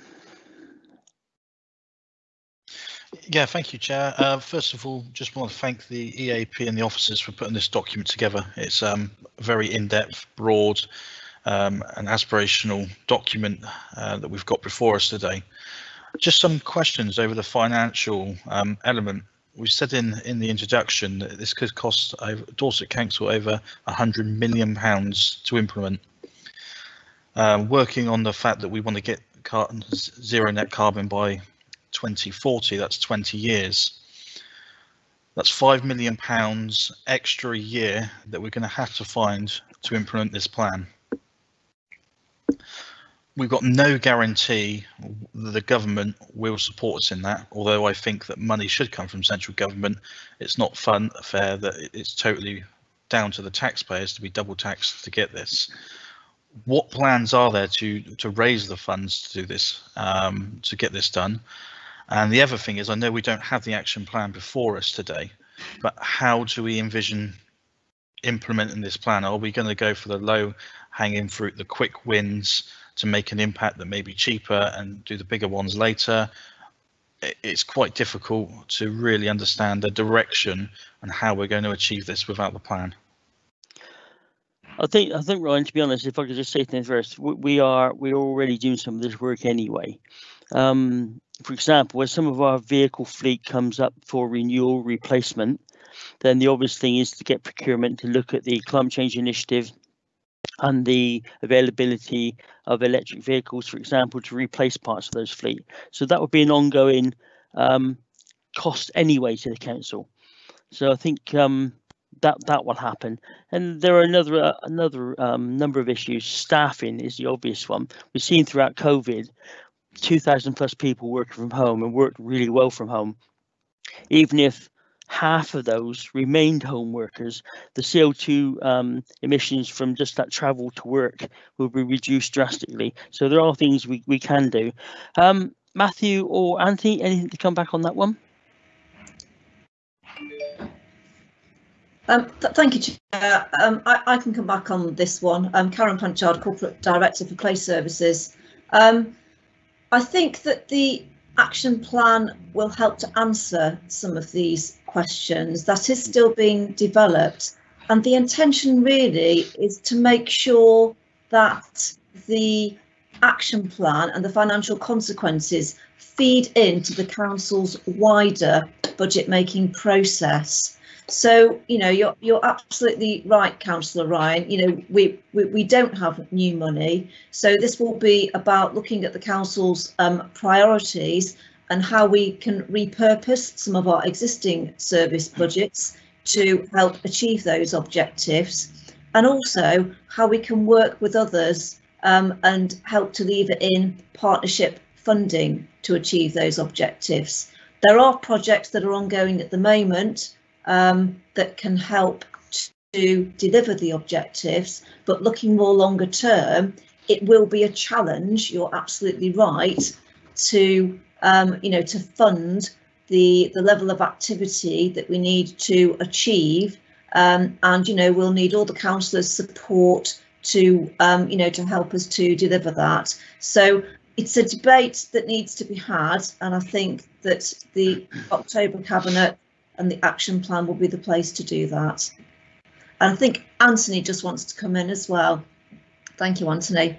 Yeah, thank you, Chair. Uh, first of all, just want to thank the EAP and the officers for putting this document together. It's um, a very in-depth, broad um, and aspirational document uh, that we've got before us today. Just some questions over the financial um, element. We said in, in the introduction that this could cost over, Dorset Council over £100 million to implement. Uh, working on the fact that we want to get zero net carbon by 2040, that's 20 years. That's five million pounds extra a year that we're going to have to find to implement this plan. We've got no guarantee that the government will support us in that, although I think that money should come from central government. It's not fun fair that it's totally down to the taxpayers to be double taxed to get this. What plans are there to to raise the funds to do this, um, to get this done? And the other thing is, I know we don't have the action plan before us today, but how do we envision implementing this plan? Are we going to go for the low hanging fruit, the quick wins to make an impact that may be cheaper and do the bigger ones later? It's quite difficult to really understand the direction and how we're going to achieve this without the plan. I think I think Ryan, to be honest, if I could just say things first, we are we're already doing some of this work anyway. Um, for example, when some of our vehicle fleet comes up for renewal replacement, then the obvious thing is to get procurement to look at the climate change initiative and the availability of electric vehicles, for example, to replace parts of those fleet. So that would be an ongoing um, cost anyway to the council. So I think um, that that will happen. And there are another uh, another um, number of issues. Staffing is the obvious one. We've seen throughout COVID, 2,000 plus people working from home and worked really well from home. Even if half of those remained home workers, the CO2 um, emissions from just that travel to work will be reduced drastically. So there are things we, we can do. Um, Matthew or Anthony, anything to come back on that one? Um, th thank you, Chair. Um, I, I, can come back on this one. Um, Karen Panchard, Corporate Director for Place Services. Um, I think that the action plan will help to answer some of these questions. That is still being developed. And the intention really is to make sure that the action plan and the financial consequences feed into the council's wider budget making process. So, you know, you're you're absolutely right, Councillor Ryan. You know, we, we, we don't have new money. So this will be about looking at the council's um, priorities and how we can repurpose some of our existing service budgets to help achieve those objectives and also how we can work with others um, and help to lever in partnership funding to achieve those objectives. There are projects that are ongoing at the moment um, that can help to deliver the objectives, but looking more longer term, it will be a challenge, you're absolutely right, to um, you know, to fund the the level of activity that we need to achieve. Um, and you know, we'll need all the councillors' support to um, you know to help us to deliver that. So it's a debate that needs to be had, and I think that the October cabinet and the action plan will be the place to do that. And I think Anthony just wants to come in as well. Thank you, Anthony.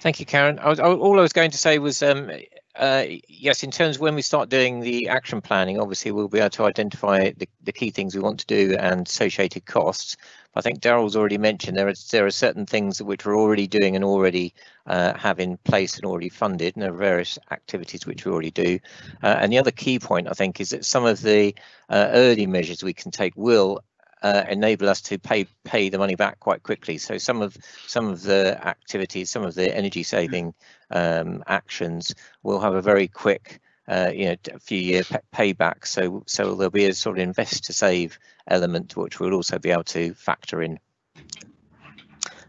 Thank you, Karen. I was, all I was going to say was, um, uh, yes, in terms of when we start doing the action planning, obviously we'll be able to identify the, the key things we want to do and associated costs. I think Daryl's already mentioned there are there are certain things which we're already doing and already uh, have in place and already funded, and there are various activities which we already do. Uh, and the other key point, I think, is that some of the uh, early measures we can take will uh, enable us to pay pay the money back quite quickly. So some of some of the activities, some of the energy saving um, actions will have a very quick uh, you know, a few year payback. So, so there'll be a sort of invest to save element, which we'll also be able to factor in.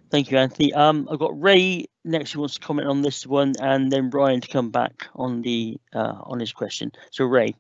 Thank you, Anthony. Um, I've got Ray next who wants to comment on this one, and then Brian to come back on the uh, on his question. So, Ray.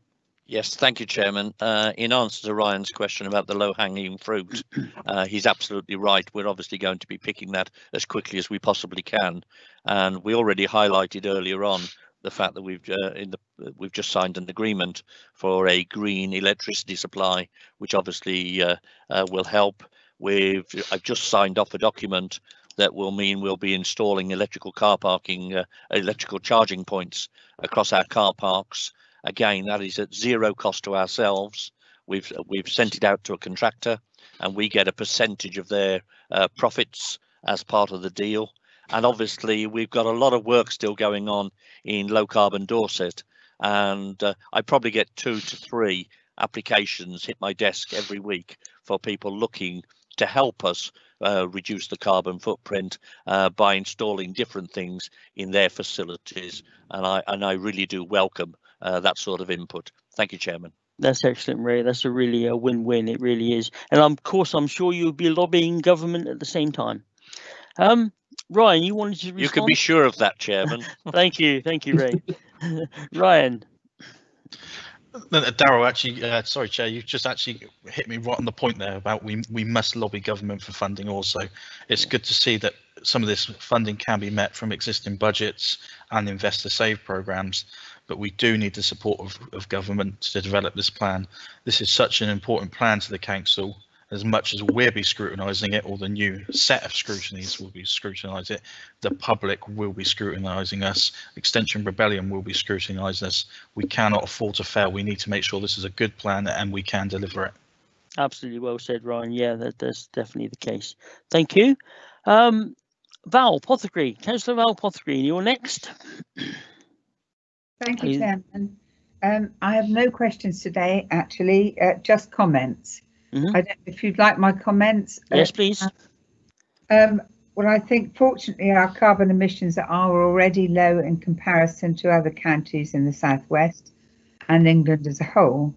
Yes, thank you, Chairman. Uh, in answer to Ryan's question about the low-hanging fruit, [clears throat] uh, he's absolutely right. We're obviously going to be picking that as quickly as we possibly can, and we already highlighted earlier on the fact that we've uh, in the we've just signed an agreement for a green electricity supply, which obviously uh, uh, will help. We've I've just signed off a document that will mean we'll be installing electrical car parking, uh, electrical charging points across our car parks. Again, that is at zero cost to ourselves. We've we've sent it out to a contractor, and we get a percentage of their uh, profits as part of the deal. And obviously, we've got a lot of work still going on in low carbon Dorset. And uh, I probably get two to three applications hit my desk every week for people looking to help us uh, reduce the carbon footprint uh, by installing different things in their facilities. And I and I really do welcome uh, that sort of input. Thank you, Chairman. That's excellent, Ray. That's a really a win-win. It really is. And of course, I'm sure you'll be lobbying government at the same time. Um, Ryan, you wanted to respond? You can be sure of that, Chairman. [laughs] thank you. Thank you, Ray. [laughs] [laughs] Ryan. Daryl, actually, uh, sorry, Chair, you just actually hit me right on the point there about we we must lobby government for funding. Also, it's good to see that some of this funding can be met from existing budgets and investor save programs, but we do need the support of, of government to develop this plan. This is such an important plan to the council as much as we'll be scrutinising it or the new set of scrutinies will be scrutinising it, the public will be scrutinising us, Extinction Rebellion will be scrutinising us. We cannot afford to fail. We need to make sure this is a good plan and we can deliver it. Absolutely well said, Ryan. Yeah, that, that's definitely the case. Thank you. Um, Val Pothecary, Councillor Val Pothecary, you're next. Thank you, Chairman. Um, I have no questions today, actually, uh, just comments. Mm -hmm. I don't know if you'd like my comments. Yes, uh, please. Um, well, I think fortunately our carbon emissions are already low in comparison to other counties in the southwest and England as a whole.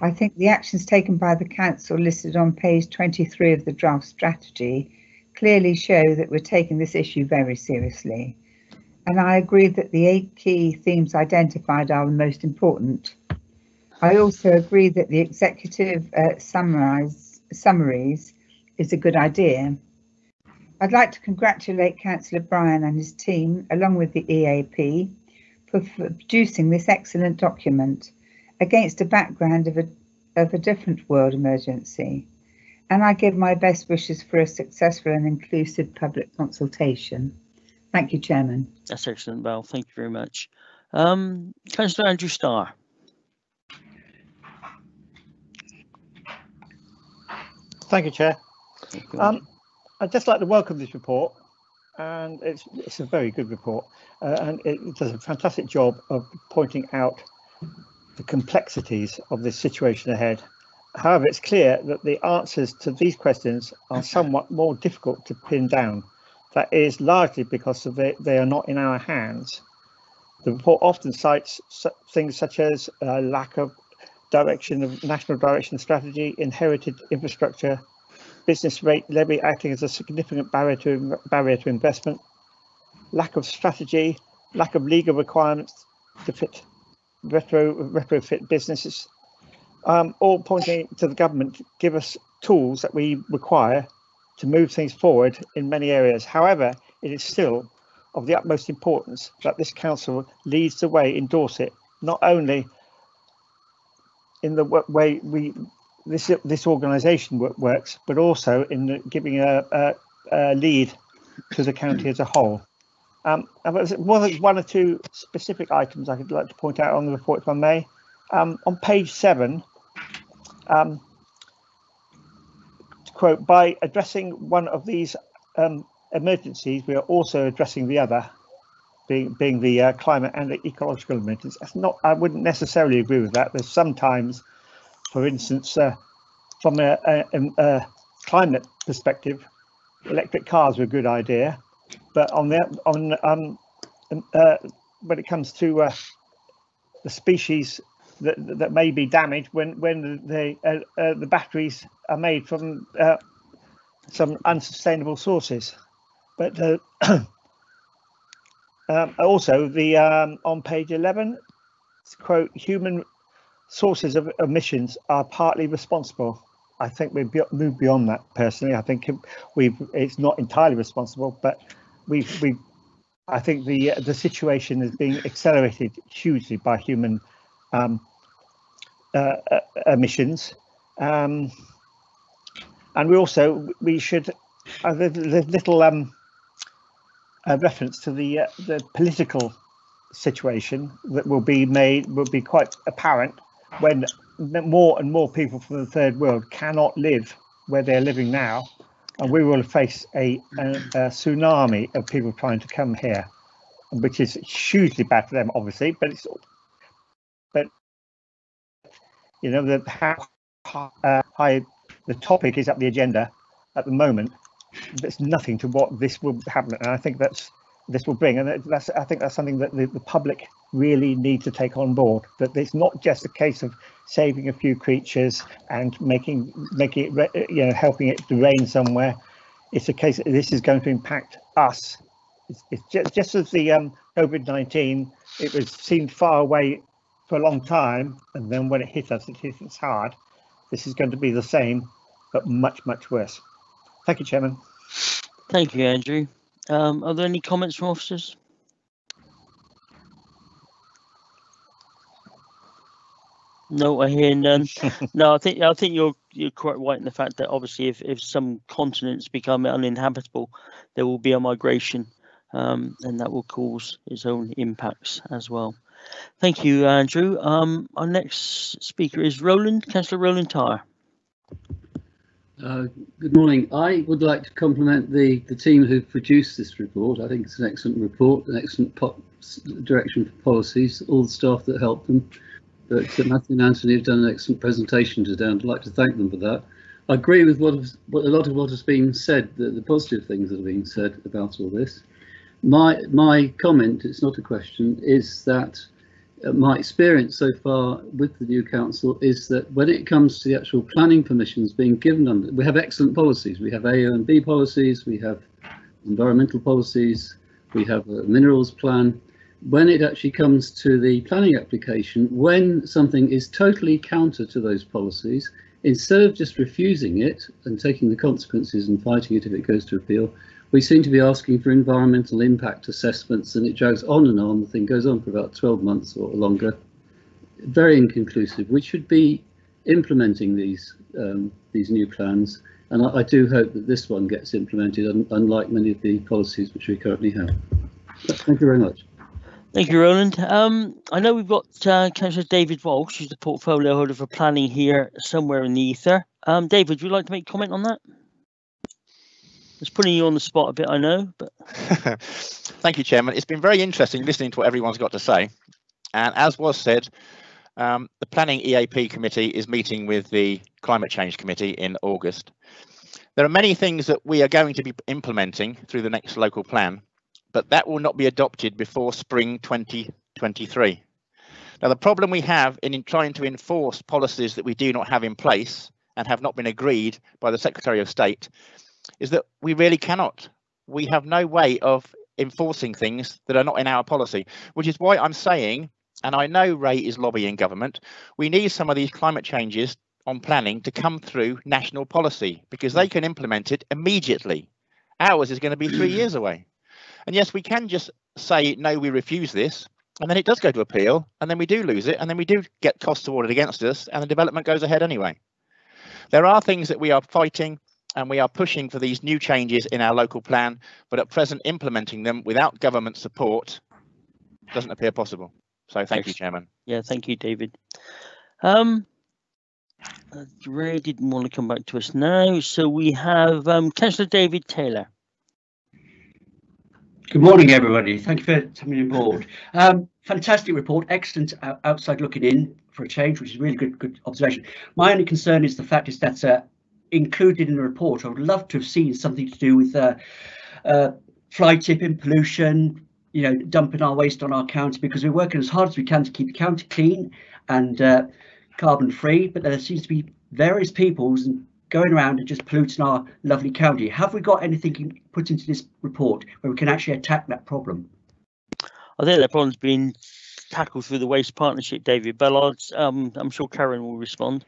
I think the actions taken by the council listed on page 23 of the draft strategy clearly show that we're taking this issue very seriously and I agree that the eight key themes identified are the most important. I also agree that the executive uh, summaries is a good idea. I'd like to congratulate Councillor Bryan and his team, along with the EAP, for, for producing this excellent document against a background of a, of a different world emergency. And I give my best wishes for a successful and inclusive public consultation. Thank you, Chairman. That's excellent, Val. Thank you very much. Um, Councillor Andrew Starr. Thank you, Chair. Thank you, um, I'd just like to welcome this report, and it's it's a very good report, uh, and it does a fantastic job of pointing out the complexities of this situation ahead. However, it's clear that the answers to these questions are somewhat more difficult to pin down that is largely because of it, they are not in our hands. The report often cites things such as uh, lack of direction of national direction strategy, inherited infrastructure, business rate levy acting as a significant barrier to barrier to investment, lack of strategy, lack of legal requirements to fit retro retrofit businesses, um, all pointing to the government give us tools that we require to move things forward in many areas. However, it is still of the utmost importance that this council leads the way in Dorset, not only in the way we this this organisation works, but also in giving a, a, a, lead to the county as a whole. Um, one, or two specific items I would like to point out on the report, if I may. Um, on page seven, um, quote, by addressing one of these um, emergencies, we are also addressing the other, being, being the uh, climate and the ecological emergencies. That's not, I wouldn't necessarily agree with that. There's sometimes, for instance, uh, from a, a, a, climate perspective, electric cars are a good idea, but on the on um, uh, when it comes to uh, the species that that may be damaged when when the uh, uh, the batteries are made from some unsustainable sources. But um, also the um, on page 11, quote, human sources of emissions are partly responsible. I think we've moved beyond that personally. I think we've it's not entirely responsible, but we've we I think the the situation is being accelerated hugely by human um, uh, uh, emissions. Um, and we also we should uh, the, the little um, uh, reference to the uh, the political situation that will be made will be quite apparent when more and more people from the third world cannot live where they're living now. And we will face a, a, a tsunami of people trying to come here which is hugely bad for them obviously but it's but you know the how uh, high the topic is up the agenda at the moment there's nothing to what this will happen and i think that's this will bring and that's i think that's something that the, the public really need to take on board that it's not just a case of saving a few creatures and making making it you know helping it to rain somewhere it's a case this is going to impact us it's, it's just, just as the um, covid-19 it was seemed far away for a long time, and then when it hit us, it hit us hard. This is going to be the same, but much, much worse. Thank you, Chairman. Thank you, Andrew. Um, are there any comments from officers? No, I hear none. [laughs] no, I think I think you're you're quite right in the fact that obviously if, if some continents become uninhabitable, there will be a migration, um, and that will cause its own impacts as well. Thank you, Andrew. Um, our next speaker is Roland, Councillor Roland Tarr. Uh, good morning. I would like to compliment the, the team who produced this report. I think it's an excellent report, an excellent direction for policies, all the staff that helped them. But uh, Matthew and Anthony have done an excellent presentation today. and I'd like to thank them for that. I agree with what, what a lot of what has been said, the, the positive things that have been said about all this. My my comment, it's not a question, is that Uh, my experience so far with the new council is that when it comes to the actual planning permissions being given under, we have excellent policies. We have AONB policies, we have environmental policies, we have a minerals plan. When it actually comes to the planning application, when something is totally counter to those policies, instead of just refusing it and taking the consequences and fighting it if it goes to appeal, we seem to be asking for environmental impact assessments and it drags on and on. The thing goes on for about 12 months or longer. Very inconclusive. We should be implementing these um, these new plans and I, I, do hope that this one gets implemented unlike many of the policies which we currently have. Thank you very much. Thank you, Roland. Um, I know we've got uh, Councillor David Walsh, who's the portfolio holder for planning here somewhere in the ether. Um, David, would you like to make a comment on that? It's putting you on the spot a bit, I know, but [laughs] thank you, Chairman. It's been very interesting listening to what everyone's got to say. And as was said, um, the Planning EAP Committee is meeting with the Climate Change Committee in August. There are many things that we are going to be implementing through the next local plan, but that will not be adopted before spring 2023. Now, the problem we have in trying to enforce policies that we do not have in place and have not been agreed by the Secretary of State is that we really cannot. We have no way of enforcing things that are not in our policy, which is why I'm saying, and I know Ray is lobbying government, we need some of these climate changes on planning to come through national policy because they can implement it immediately. Ours is going to be three [clears throat] years away. And yes, we can just say, no, we refuse this. And then it does go to appeal, and then we do lose it, and then we do get costs awarded against us, and the development goes ahead anyway. There are things that we are fighting and we are pushing for these new changes in our local plan, but at present implementing them without government support doesn't appear possible. So thank you, Chairman. Yeah, thank you, David. Um, Ray didn't want to come back to us now, so we have um, Councillor David Taylor. Good morning, everybody. Thank you for coming on board. Um, fantastic report, excellent outside looking in for a change, which is really good, good observation. My only concern is the fact is that uh, included in the report. I would love to have seen something to do with uh, uh, fly tipping, pollution, you know, dumping our waste on our county because we're working as hard as we can to keep the county clean and uh, carbon free. But there seems to be various peoples going around and just polluting our lovely county. Have we got anything put into this report where we can actually attack that problem? I think that problem's been tackled through the waste partnership, David Bellards. Um, I'm sure Karen will respond.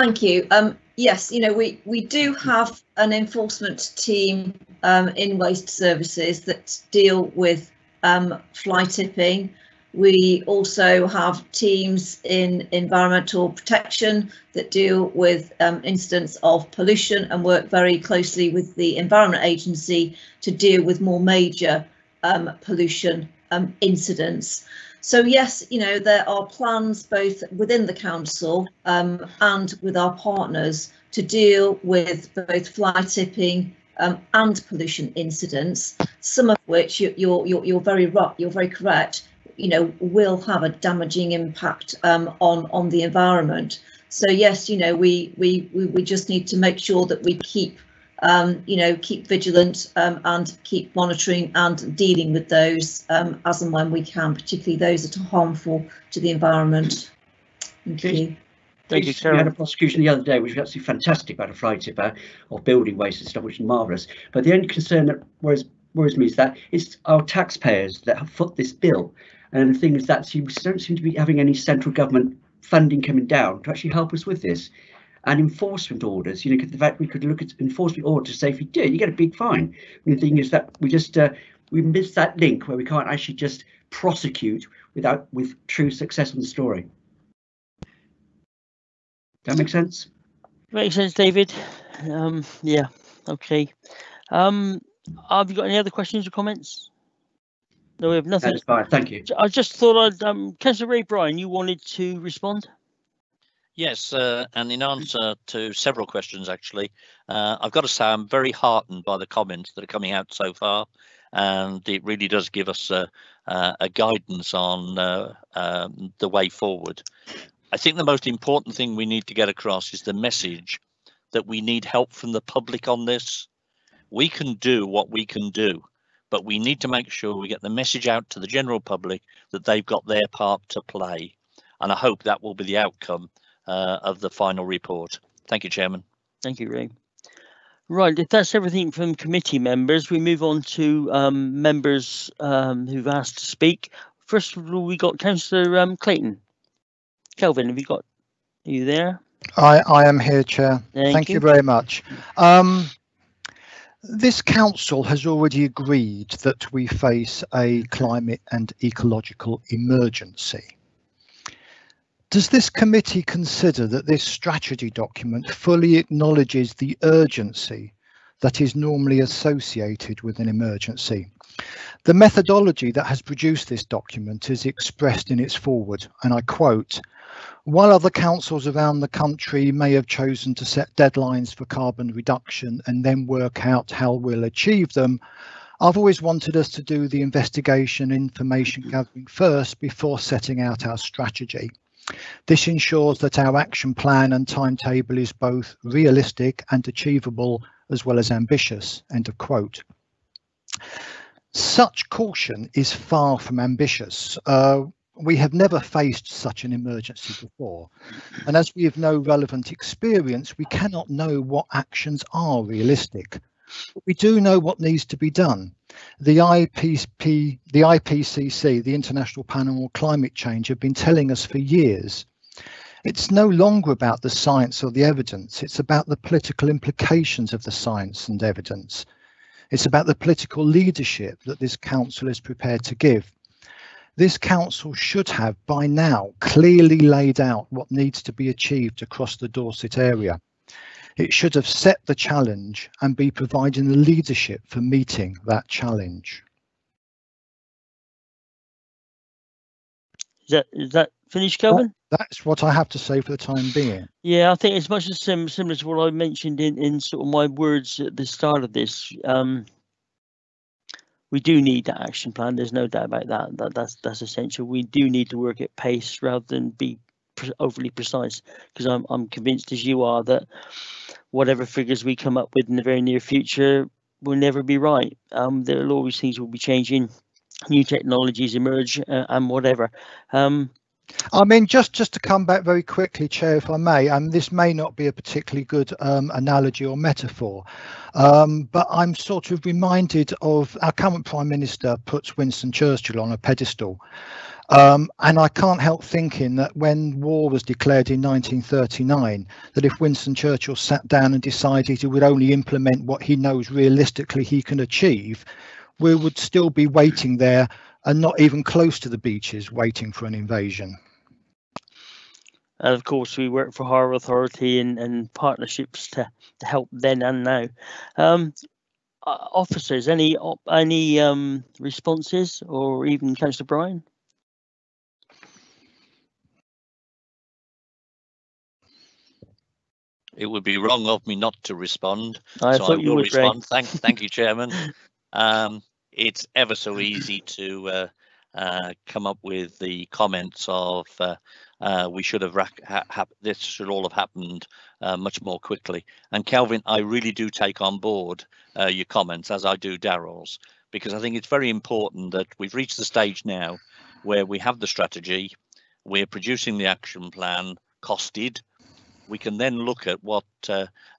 Thank you. Um, yes, you know, we, we do have an enforcement team um, in waste services that deal with um, fly tipping. We also have teams in environmental protection that deal with um, incidents of pollution and work very closely with the Environment Agency to deal with more major um, pollution um, incidents. So yes, you know, there are plans both within the council um, and with our partners to deal with both fly tipping um, and pollution incidents, some of which you, you're, you're, you're very right, you're very correct, you know, will have a damaging impact um, on, on the environment. So yes, you know, we, we, we just need to make sure that we keep um, you know, keep vigilant um, and keep monitoring and dealing with those um, as and when we can, particularly those that are harmful to the environment. Thank you. Thank you, We had a prosecution the other day, which was absolutely fantastic about a fly tipper or building waste and stuff, which is marvellous. But the only concern that worries, worries me is that it's our taxpayers that have foot this bill. And the thing is that we don't seem to be having any central government funding coming down to actually help us with this and enforcement orders. You know, because the fact we could look at enforcement orders to say if you do, you get a big fine. And the thing is that we just uh, we missed that link where we can't actually just prosecute without with true success on the story. That makes sense. Makes sense, David. Um, yeah. Okay. Um, have you got any other questions or comments? No, we have nothing. That's fine. Thank you. I just thought I'd um, Councillor Ray Bryan, you wanted to respond. Yes, uh, and in answer to several questions, actually, uh, I've got to say I'm very heartened by the comments that are coming out so far, and it really does give us a, a guidance on uh, um, the way forward. I think the most important thing we need to get across is the message that we need help from the public on this. We can do what we can do, but we need to make sure we get the message out to the general public that they've got their part to play. And I hope that will be the outcome of the final report. Thank you, Chairman. Thank you, Ray. Right, if that's everything from committee members, we move on to um, members um, who've asked to speak. First of all, we got Councillor um, Clayton. Kelvin, have you got, are you there? I, I am here, Chair. Thank, Thank you. you. very much. Um, this council has already agreed that we face a climate and ecological emergency. Does this committee consider that this strategy document fully acknowledges the urgency that is normally associated with an emergency? The methodology that has produced this document is expressed in its forward, and I quote, while other councils around the country may have chosen to set deadlines for carbon reduction and then work out how we'll achieve them, I've always wanted us to do the investigation information gathering first before setting out our strategy. This ensures that our action plan and timetable is both realistic and achievable as well as ambitious. End of quote. Such caution is far from ambitious. Uh, we have never faced such an emergency before. And as we have no relevant experience, we cannot know what actions are realistic. We do know what needs to be done. The IPP, the IPCC, the International Panel on Climate Change, have been telling us for years. It's no longer about the science or the evidence. It's about the political implications of the science and evidence. It's about the political leadership that this council is prepared to give. This council should have by now clearly laid out what needs to be achieved across the Dorset area. It should have set the challenge and be providing the leadership for meeting that challenge. Is that is that finished, Kelvin? That's what I have to say for the time being. Yeah, I think it's much as sim similar to what I mentioned in, in sort of my words at the start of this. Um, we do need that action plan. There's no doubt about that. that that's that's essential. We do need to work at pace rather than be pre overly precise. Because I'm I'm convinced, as you are, that whatever figures we come up with in the very near future will never be right. Um, there will always things will be changing, new technologies emerge, uh, and whatever. Um, I mean, just just to come back very quickly, Chair, if I may, and this may not be a particularly good um, analogy or metaphor, um, but I'm sort of reminded of our current Prime Minister puts Winston Churchill on a pedestal. Um, and I can't help thinking that when war was declared in 1939, that if Winston Churchill sat down and decided he would only implement what he knows realistically he can achieve, we would still be waiting there and not even close to the beaches waiting for an invasion. And of course, we work for Harbor Authority and, and partnerships to, to help then and now. Um, officers, any any um, responses, or even Councillor Bryan? It would be wrong of me not to respond. I so thought I you will would, respond. Thank, thank you, Chairman. [laughs] Um, it's ever so easy to uh, uh, come up with the comments of uh, uh we should have ha this should all have happened uh, much more quickly. And Kelvin, I really do take on board uh, your comments as I do Daryl's because I think it's very important that we've reached the stage now where we have the strategy, we're producing the action plan, costed. We can then look at what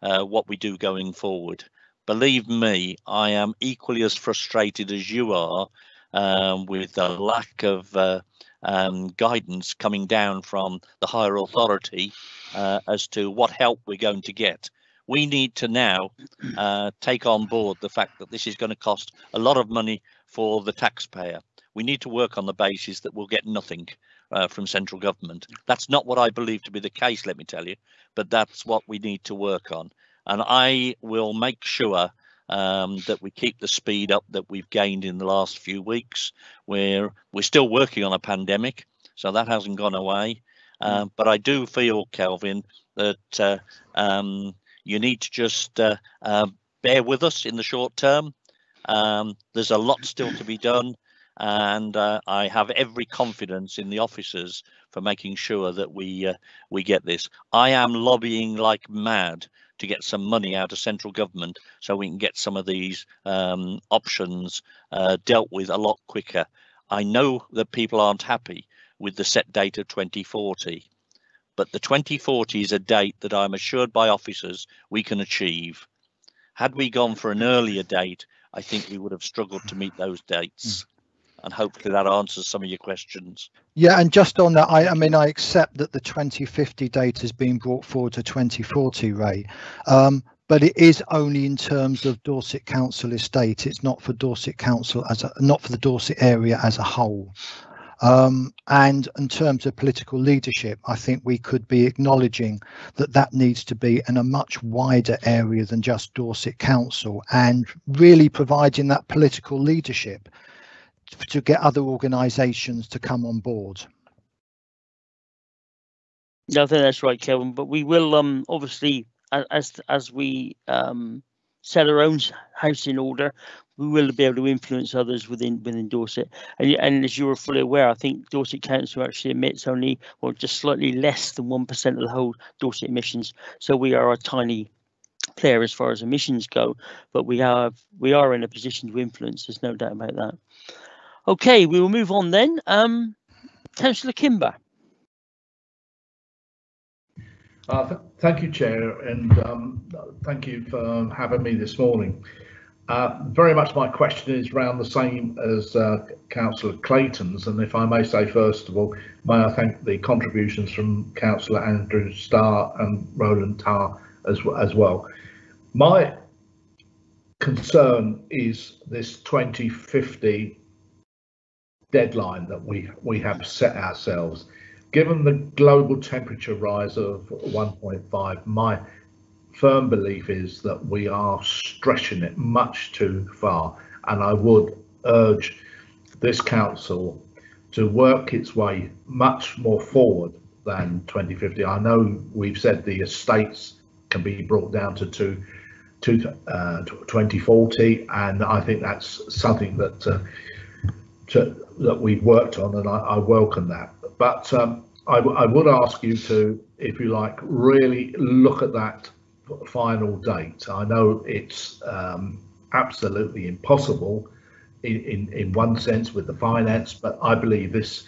what we do going forward believe me, I am equally as frustrated as you are um, with the lack of uh, um, guidance coming down from the higher authority uh, as to what help we're going to get. We need to now uh, take on board the fact that this is going to cost a lot of money for the taxpayer. We need to work on the basis that we'll get nothing uh, from central government. That's not what I believe to be the case, let me tell you, but that's what we need to work on and I will make sure um, that we keep the speed up that we've gained in the last few weeks. Where we're still working on a pandemic, so that hasn't gone away. Um, but I do feel, Kelvin, that uh, um, you need to just uh, uh, bear with us in the short term. Um, there's a lot still to be done, and uh, I have every confidence in the officers for making sure that we uh, we get this. I am lobbying like mad to get some money out of central government so we can get some of these um, options uh, dealt with a lot quicker. I know that people aren't happy with the set date of 2040, but the 2040 is a date that I'm assured by officers we can achieve. Had we gone for an earlier date, I think we would have struggled to meet those dates. And hopefully that answers some of your questions. Yeah, and just on that, I, I mean, I accept that the 2050 date has been brought forward to 2040, Ray. Um, but it is only in terms of Dorset Council estate. It's not for Dorset Council as a, not for the Dorset area as a whole. Um, and in terms of political leadership, I think we could be acknowledging that that needs to be in a much wider area than just Dorset Council and really providing that political leadership to get other organisations to come on board. No, I think that's right, Kevin. But we will um obviously as as we um set our own house in order, we will be able to influence others within within Dorset. And, and as you are fully aware, I think Dorset Council actually emits only, well, just slightly less than 1% of the whole Dorset emissions. So we are a tiny player as far as emissions go, but we have we are in a position to influence. There's no doubt about that. Okay, we will move on then. Um, Councillor Kimber. Uh, th thank you, Chair, and um, thank you for having me this morning. Uh, very much my question is around the same as uh, Councillor Clayton's, and if I may say first of all, may I thank the contributions from Councillor Andrew Starr and Roland Tarr as, as well. My concern is this 2050 deadline that we we have set ourselves. Given the global temperature rise of 1.5, my firm belief is that we are stretching it much too far, and I would urge this council to work its way much more forward than 2050. I know we've said the estates can be brought down to two, to uh, 2040, and I think that's something that uh, to, that we've worked on, and I, I welcome that. But um, I, I would ask you to, if you like, really look at that final date. I know it's um, absolutely impossible in, in, in one sense with the finance, but I believe this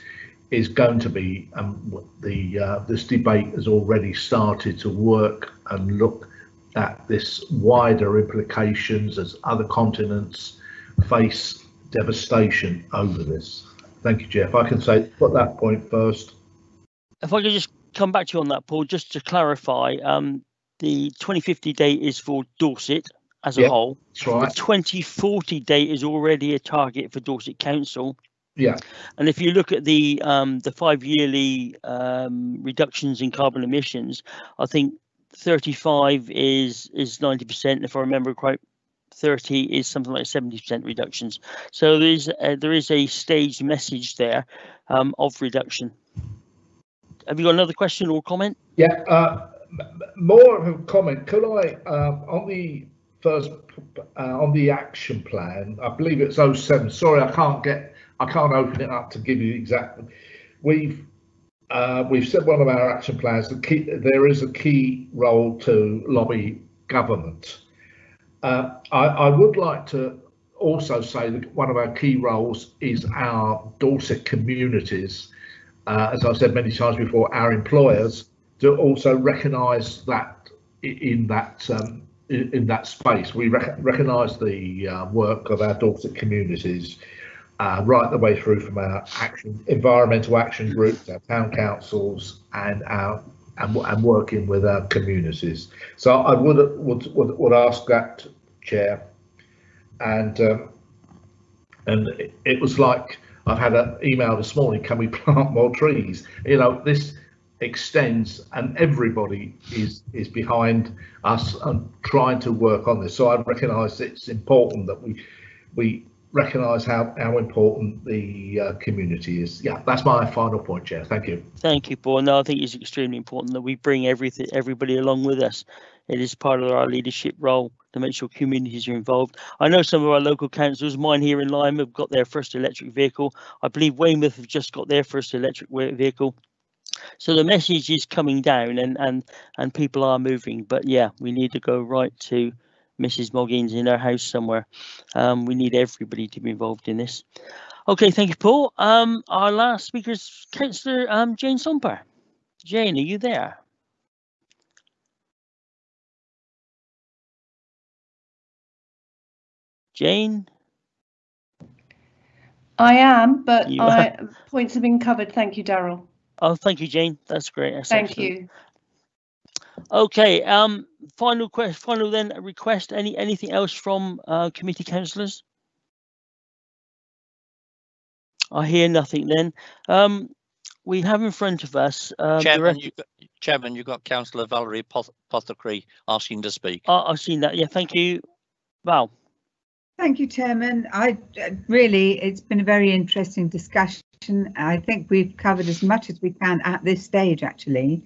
is going to be um, the uh, this debate has already started to work and look at this wider implications as other continents face devastation over this. Thank you, Jeff. I can say put that point first. If I could just come back to you on that, Paul, just to clarify, um, the 2050 date is for Dorset as a whole. right. The 2040 date is already a target for Dorset Council. Yeah. And if you look at the um, the five yearly um, reductions in carbon emissions, I think 35 is is 90%. If I remember quite 30 is something like 70% reductions. So there is a, there is a staged message there um, of reduction. Have you got another question or comment? Yeah, uh, more of a comment. Could I, um, on the first, uh, on the action plan, I believe it's 07. Sorry, I can't get, I can't open it up to give you exactly. We've, uh, we've said one of our action plans. The key, there is a key role to lobby government. Uh, I, would like to also say that one of our key roles is our Dorset communities. Uh, as I've said many times before, our employers to also recognise that in that um, in, in that space, we rec- recognise the uh, work of our Dorset communities uh, right the way through from our action environmental action groups, our town councils, and our and, and working with our communities. So I would would would, would ask that chair, and um, and it, it was like I've had an email this morning. Can we plant more trees? You know this extends, and everybody is is behind us and trying to work on this. So I recognise it's important that we we recognise how, how important the uh, community is. Yeah, that's my final point, Chair. Thank you. Thank you, Paul. No, I think it's extremely important that we bring everything, everybody along with us. It is part of our leadership role to make sure communities are involved. I know some of our local councils, mine here in Lyme, have got their first electric vehicle. I believe Weymouth have just got their first electric vehicle. So the message is coming down and and and people are moving. But yeah, we need to go right to Mrs. Moggins in her house somewhere. Um, we need everybody to be involved in this. Okay, thank you, Paul. Um, our last speaker is Councillor um, Jane Somper. Jane, are you there? Jane? I am, but I, [laughs] points have been covered. Thank you, Daryl. Oh, thank you, Jane. That's great. That's thank excellent. you. Okay. Um. Final question. Final then request. Any anything else from uh, committee councillors? I hear nothing. Then. Um. We have in front of us. Um, Chairman, you got, Chairman, you've got Councillor Valerie Pothecary asking to speak. Uh, I've seen that. Yeah. Thank you. Val. Thank you, Chairman. I uh, really, it's been a very interesting discussion. I think we've covered as much as we can at this stage, actually.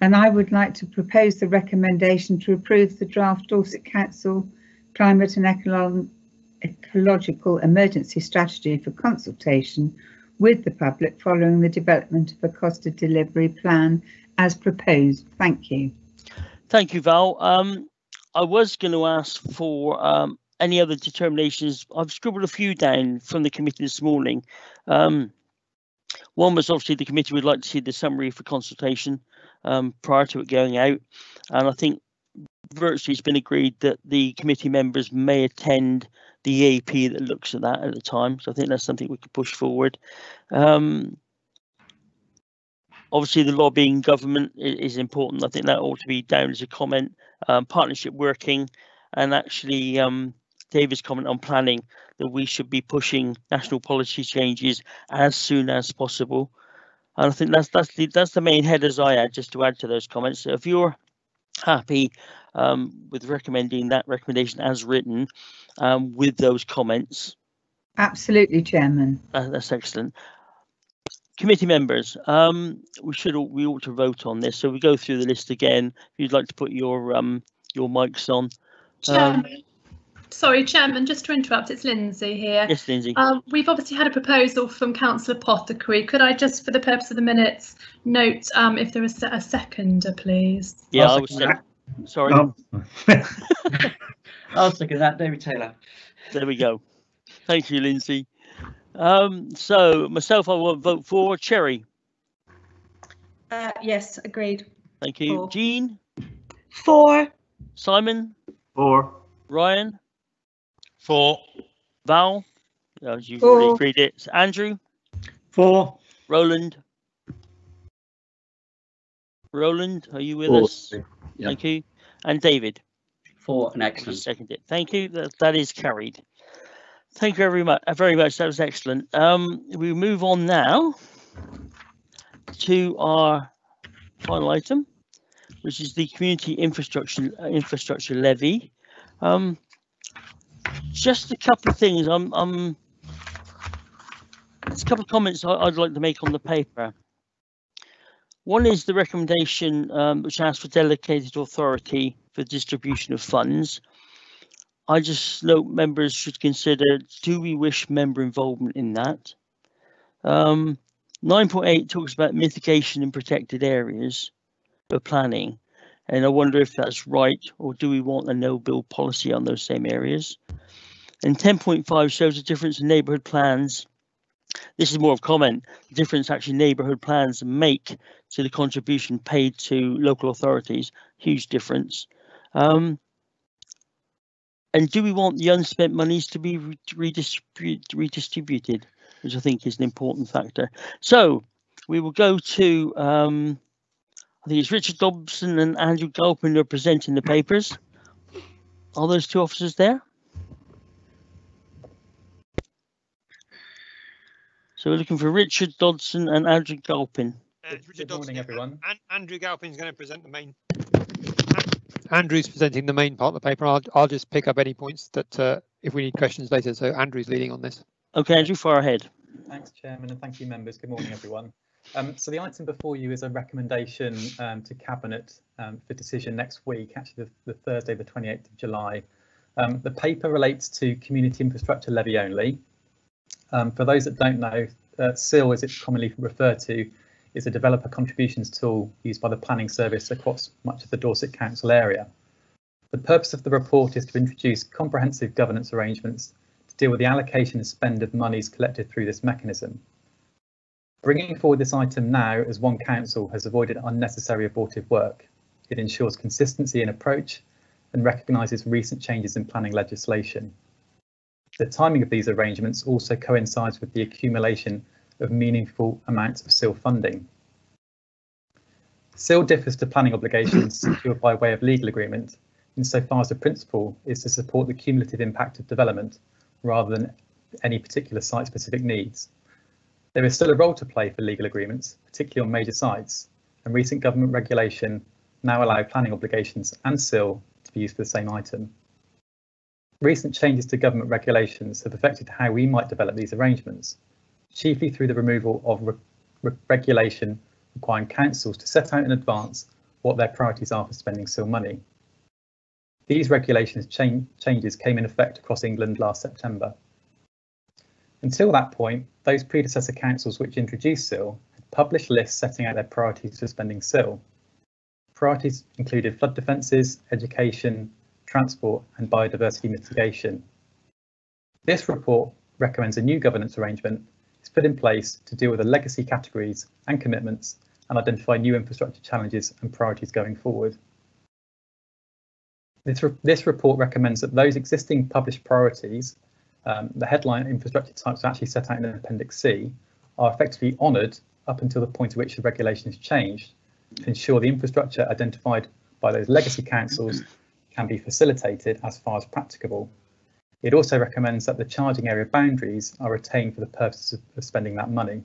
And I would like to propose the recommendation to approve the draft Dorset Council Climate and Ecolo Ecological Emergency Strategy for consultation with the public following the development of a cost of delivery plan as proposed. Thank you. Thank you, Val. Um, I was going to ask for um, any other determinations? I've scribbled a few down from the committee this morning. Um, one was obviously the committee would like to see the summary for consultation um, prior to it going out. And I think virtually it's been agreed that the committee members may attend the EAP that looks at that at the time. So I think that's something we could push forward. Um, obviously, the lobbying government is, is, important. I think that ought to be down as a comment. Um, partnership working and actually um, David's comment on planning that we should be pushing national policy changes as soon as possible. And I think that's that's the that's the main headers I had just to add to those comments. So if you're happy um, with recommending that recommendation as written um, with those comments. Absolutely, Chairman. Uh, that's excellent. Committee members, um, we should we ought to vote on this. So we go through the list again. If you'd like to put your um, your mics on. Chairman, um, Sorry, Chairman, just to interrupt, it's Lindsay here. Yes, Lindsay. Um, we've obviously had a proposal from Councillor Pothecary. Could I just, for the purpose of the minutes, note um, if there is a seconder, please? Yeah, I was sorry. Oh. [laughs] I'll second that, David Taylor. There we go. Thank you, Lindsay. Um, so myself, I will vote for Cherry. Uh, yes, agreed. Thank you. Four. Jean? Four. Simon? Four. Ryan? Four. Val, as you've Four. already agreed it. Andrew. Four. Roland. Roland, are you with Four. us? Yeah. Thank you. And David. Four and excellent. Seconded. Thank you. That, that is carried. Thank you very much. Very much. That was excellent. Um, we move on now to our final item, which is the community infrastructure infrastructure levy. Um, just a couple of things. I'm, I'm there's a couple of comments I'd like to make on the paper. One is the recommendation um, which asks for delegated authority for distribution of funds. I just note members should consider, do we wish member involvement in that? Um, 9.8 talks about mitigation in protected areas for planning. And I wonder if that's right, or do we want a no-build policy on those same areas? And 10.5 shows the difference in neighbourhood plans. This is more of comment, the difference actually neighbourhood plans make to the contribution paid to local authorities, huge difference. Um, and do we want the unspent monies to be redistribute, redistributed, which I think is an important factor. So we will go to, um, I think it's Richard Dobson and Andrew Galpin who are presenting the papers. Are those two officers there? So we're looking for Richard Dodson and Andrew Galpin. Uh, Good morning, everyone. And Andrew Galpin is going to present the main. Andrew's presenting the main part of the paper. I'll, I'll just pick up any points that uh, if we need questions later. So Andrew's leading on this. Okay, Andrew, far ahead. Thanks, Chairman, and thank you, members. Good morning, everyone. Um, so the item before you is a recommendation um, to Cabinet um, for decision next week, actually the, the Thursday, the 28th of July. Um, the paper relates to community infrastructure levy only. Um, for those that don't know, uh, CIL, as it's commonly referred to, is a developer contributions tool used by the planning service across much of the Dorset Council area. The purpose of the report is to introduce comprehensive governance arrangements to deal with the allocation and spend of monies collected through this mechanism. Bringing forward this item now as one council has avoided unnecessary abortive work. It ensures consistency in approach and recognises recent changes in planning legislation. The timing of these arrangements also coincides with the accumulation of meaningful amounts of CIL funding. CIL differs to planning obligations [coughs] secured by way of legal agreement insofar as the principle is to support the cumulative impact of development rather than any particular site-specific needs. There is still a role to play for legal agreements, particularly on major sites, and recent government regulation now allow planning obligations and CIL to be used for the same item. Recent changes to government regulations have affected how we might develop these arrangements, chiefly through the removal of re re regulation requiring councils to set out in advance what their priorities are for spending CIL money. These regulations changes came in effect across England last September. Until that point, those predecessor councils which introduced CIL had published lists setting out their priorities for spending CIL. Priorities included flood defences, education, transport and biodiversity mitigation. This report recommends a new governance arrangement is put in place to deal with the legacy categories and commitments and identify new infrastructure challenges and priorities going forward. This, re this report recommends that those existing published priorities, um, the headline infrastructure types actually set out in Appendix C, are effectively honoured up until the point at which the regulation is changed to ensure the infrastructure identified by those legacy councils can be facilitated as far as practicable. It also recommends that the charging area boundaries are retained for the purposes of spending that money.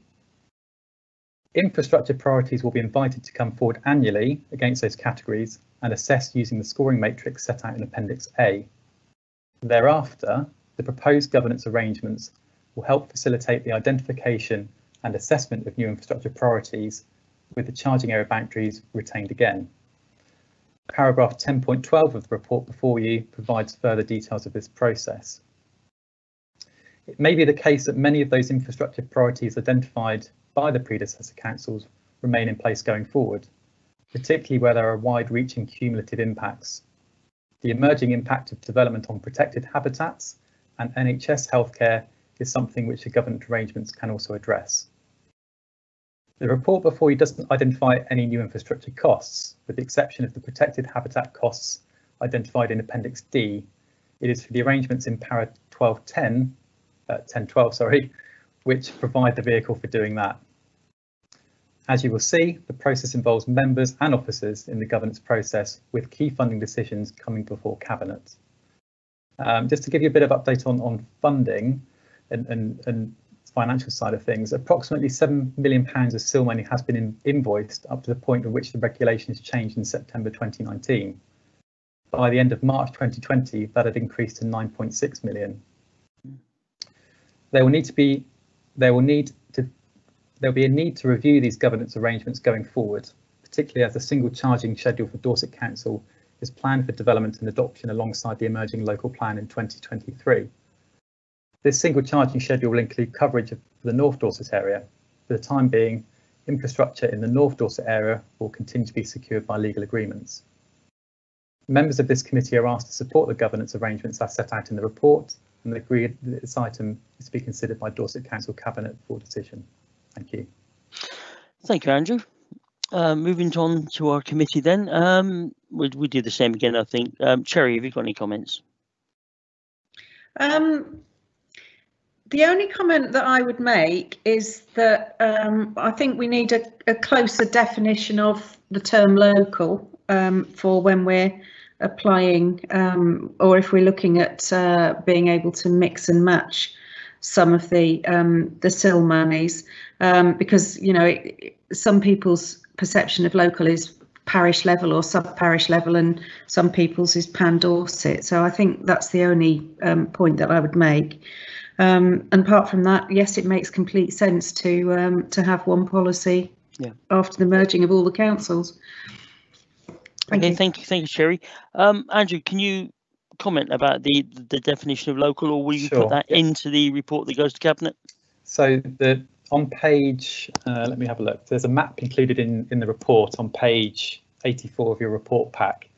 Infrastructure priorities will be invited to come forward annually against those categories and assessed using the scoring matrix set out in Appendix A. Thereafter, the proposed governance arrangements will help facilitate the identification and assessment of new infrastructure priorities with the charging area boundaries retained again. Paragraph 10.12 of the report before you provides further details of this process. It may be the case that many of those infrastructure priorities identified by the predecessor councils remain in place going forward, particularly where there are wide-reaching cumulative impacts. The emerging impact of development on protected habitats and NHS healthcare is something which the government arrangements can also address. The report before you doesn't identify any new infrastructure costs, with the exception of the protected habitat costs identified in Appendix D. It is for the arrangements in Para 1210, uh, 1012, sorry, which provide the vehicle for doing that. As you will see, the process involves members and officers in the governance process with key funding decisions coming before Cabinet. Um, just to give you a bit of update on, on funding and, and, and financial side of things, approximately £7 million of CIL money has been in, invoiced up to the point at which the regulation is changed in September 2019. By the end of March 2020, that had increased to 9.6 million. There will need to be there will need to there'll be a need to review these governance arrangements going forward, particularly as the single charging schedule for Dorset Council is planned for development and adoption alongside the emerging local plan in 2023. This single charging schedule will include coverage of the North Dorset area. For the time being, infrastructure in the North Dorset area will continue to be secured by legal agreements. Members of this committee are asked to support the governance arrangements as set out in the report and agree that this item is to be considered by Dorset Council Cabinet for decision. Thank you. Thank you, Andrew. Uh, moving on to our committee then, um, we, we do the same again, I think. Um, Cherry, have you got any comments? Um, the only comment that I would make is that um, I think we need a, a, closer definition of the term local um, for when we're applying um, or if we're looking at uh, being able to mix and match some of the um, the CIL monies um, because you know it, some people's perception of local is parish level or sub parish level, and some people's is Pan Dorset. So I think that's the only um, point that I would make. Um, and apart from that, yes, it makes complete sense to um, to have one policy Yeah. after the merging of all the councils. Thank okay, you. thank you, thank you, Sherry. Um, Andrew, can you comment about the the definition of local, or will you Sure, put that yeah. into the report that goes to cabinet? So the on page, uh, let me have a look. There's a map included in in the report on page 84 of your report pack.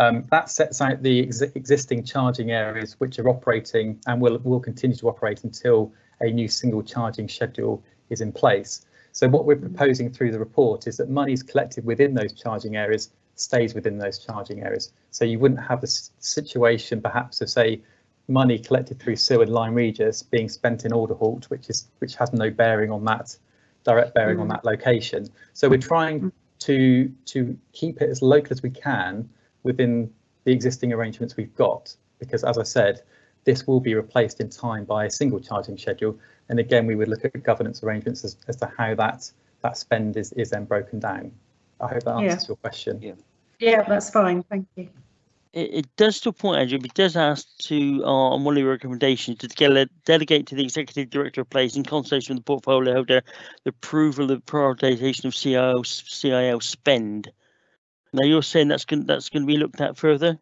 Um, that sets out the ex existing charging areas which are operating and will will continue to operate until a new single charging schedule is in place. So what we're proposing through the report is that monies collected within those charging areas stays within those charging areas. So you wouldn't have the situation perhaps of say money collected through Sewer and Lyme Regis being spent in Alderholt, which is which has no bearing on that direct bearing on Mm. that location. So we're trying to to keep it as local as we can within the existing arrangements we've got, because as I said, this will be replaced in time by a single charging schedule. And again, we would look at governance arrangements as, as to how that that spend is, is then broken down. I hope that Yeah. answers your question. Yeah. Yeah, that's fine. Thank you. It, it does to a point, Andrew, but it does ask to, uh, on one of your recommendations, to dele- delegate to the executive director of place in consultation with the portfolio holder the approval of prioritization of CIL, CIL spend. Now you're saying that's going that's going to be looked at further.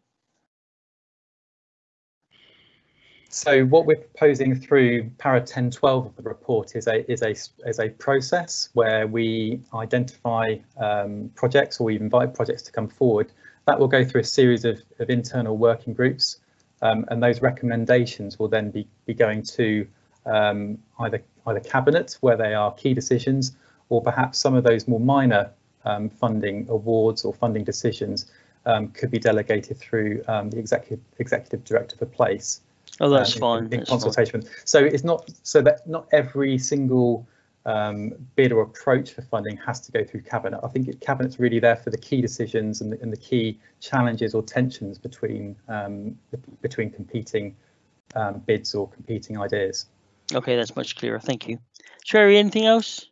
So what we're proposing through para 1012 of the report is a is a is a process where we identify um, projects or we invite projects to come forward. That will go through a series of, of internal working groups, um, and those recommendations will then be be going to um, either either cabinet where they are key decisions, or perhaps some of those more minor um, funding awards or funding decisions um, could be delegated through um, the executive executive director for place Oh, that's um, fine. in, in that's fine. consultation. So it's not so that not every single um, bid or approach for funding has to go through cabinet. I think it, cabinet's really there for the key decisions and the, and the key challenges or tensions between um, between competing um, bids or competing ideas. Okay, that's much clearer. Thank you. Sherry, anything else?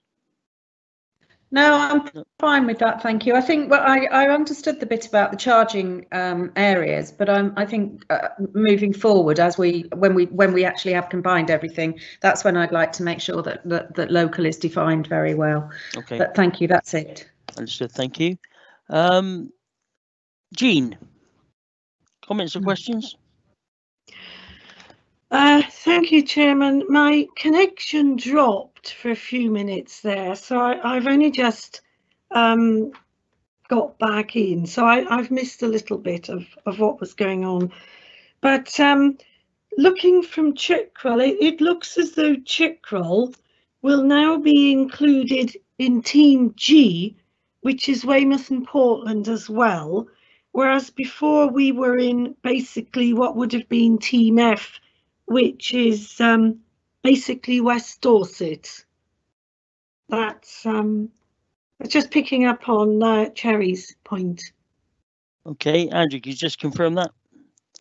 No, I'm fine with that, thank you. I think well, I, I understood the bit about the charging um, areas, but I'm, I think uh, moving forward as we when we when we actually have combined everything, that's when I'd like to make sure that that, that local is defined very well. Okay. But thank you, that's it. Understood. Thank you. Um, Jean, comments or questions? Uh, thank you, Chairman. My connection dropped for a few minutes there, so I, I've only just um, got back in, so I, I've missed a little bit of, of what was going on. But um, looking from Chickerell, it, it looks as though Chickerell will now be included in Team G, which is Weymouth and Portland as well, whereas before we were in basically what would have been Team F, which is um, basically West Dorset. That's um, just picking up on uh, Cherry's point. Okay, Andrew, can you just confirm that?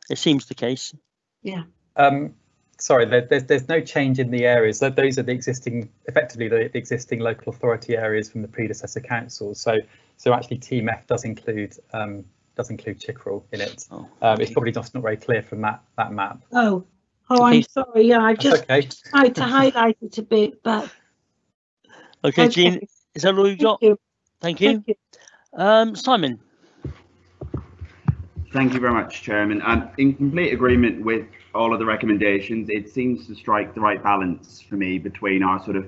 It seems the case. Yeah. Um, sorry, there, there's there's no change in the areas. Tho- Those are the existing, effectively the, the existing local authority areas from the predecessor councils. So so actually Team F does include um, does include Chickerell in it. Oh, Um, it's probably just not very clear from that that map. Oh, oh, I'm sorry. Yeah, I've just okay. tried to highlight it a bit, but [laughs] Okay, Okay. Jean, is that all you've got? you. Thank you. Thank you. Um, Simon. Thank you very much, Chairman. I'm in complete agreement with all of the recommendations. It seems to strike the right balance for me between our sort of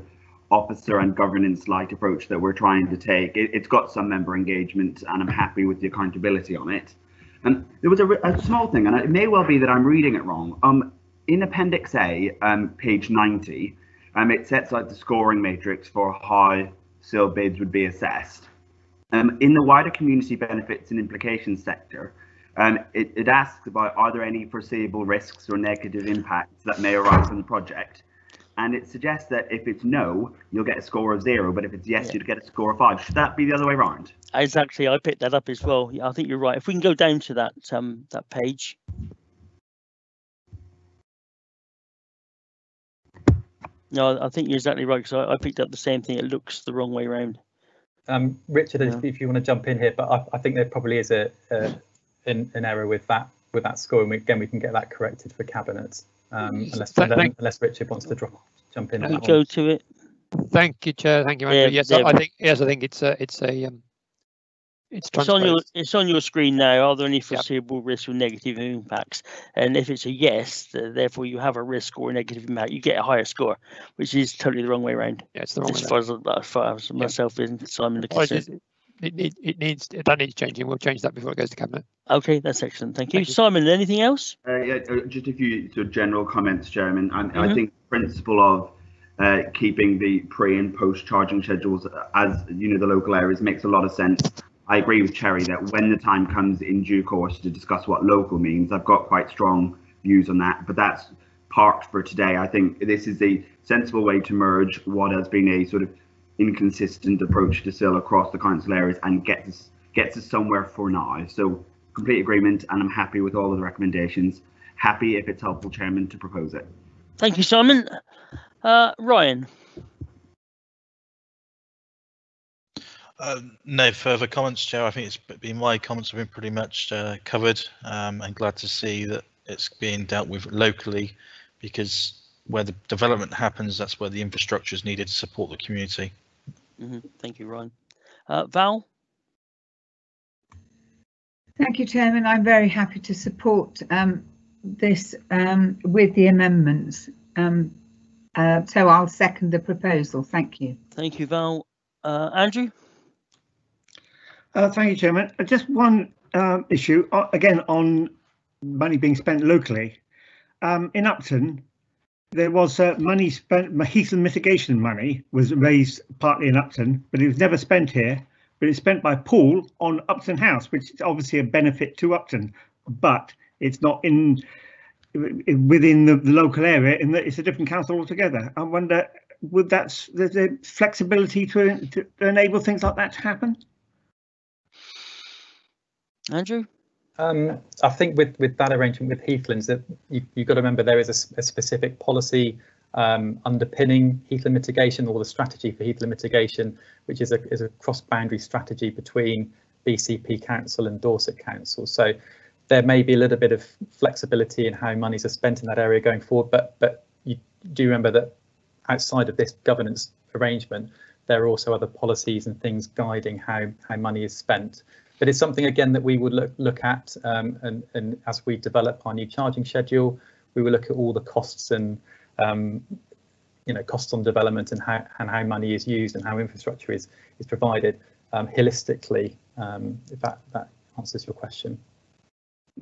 officer and governance light approach that we're trying to take. It, has got some member engagement and I'm happy with the accountability on it. And there was a, a small thing, and it may well be that I'm reading it wrong. Um, in Appendix A, um, page 90, um, it sets out the scoring matrix for how CIL bids would be assessed. Um, in the wider community benefits and implications sector, um, it, it asks about are there any foreseeable risks or negative impacts that may arise from the project? And it suggests that if it's no, you'll get a score of zero, but if it's yes, Yeah. you'd get a score of five. Should that be the other way around? Exactly, I picked that up as well. Yeah, I think you're right. If we can go down to that um that page. No, I think you're exactly right because I, I picked up the same thing. It looks the wrong way around. Um, Richard, if, if you want to jump in here, but I, I think there probably is a, a an, an error with that with that score, and we, again we can get that corrected for cabinet. Um, unless Thank- unless, unless Richard wants to drop jump in. on We that go one. to it. Thank you, Chair. Thank you, Andrew. Yeah, yes, I- I think yes, I think it's a it's a um, it's It's on your it's on your screen now. Are there any foreseeable risks or negative impacts? And if it's a yes, therefore you have a risk or a negative impact, you get a higher score, which is totally the wrong way around. Yeah, it's the wrong as way far as, as far as myself and Simon are it, concerned. it, it, it needs that needs changing. We'll change that before it goes to cabinet. Okay, that's excellent. Thank you, Thank you. Simon. Anything else? Uh, yeah, uh, just a few sort of general comments, Chairman. I, I Mhm. think the principle of uh, keeping the pre and post charging schedules as you know the local areas makes a lot of sense. I agree with Cherry that when the time comes in due course to discuss what local means, I've got quite strong views on that. But that's parked for today. I think this is a sensible way to merge what has been a sort of inconsistent approach to CIL across the council areas and gets us gets us somewhere for now. So complete agreement, and I'm happy with all of the recommendations. Happy if it's helpful, Chairman, to propose it. Thank you, Simon. Uh, Ryan. Uh, no further comments, Joe. I think it's been my comments have been pretty much uh, covered. Um, and glad to see that it's being dealt with locally, because where the development happens, that's where the infrastructure is needed to support the community. hmm Thank you, Ryan. Uh, Val. Thank you, Chairman. I'm very happy to support um, this um, with the amendments. Um, uh, so I'll second the proposal. Thank you. Thank you, Val. Uh, Andrew. Uh, thank you, Chairman. Uh, Just one um, issue, uh, again, on money being spent locally. Um, in Upton, there was uh, money spent, Heathland mitigation money was raised partly in Upton, but it was never spent here. But it's spent by Poole on Upton House, which is obviously a benefit to Upton, but it's not in within the, the local area that it's a different council altogether. I wonder, would that there's a flexibility to, to enable things like that to happen? Andrew. Um, I think with with that arrangement with Heathlands, that you you've got to remember there is a specific policy um, underpinning heathland mitigation or the strategy for heathland mitigation, which is a is a cross boundary strategy between BCP Council and Dorset Council. So there may be a little bit of flexibility in how monies are spent in that area going forward, but but you do remember that outside of this governance arrangement, there are also other policies and things guiding how how money is spent. But it's something again that we would look look at, um, and and as we develop our new charging schedule, we will look at all the costs and um, you know costs on development and how and how money is used and how infrastructure is is provided um, holistically. Um, if that that answers your question.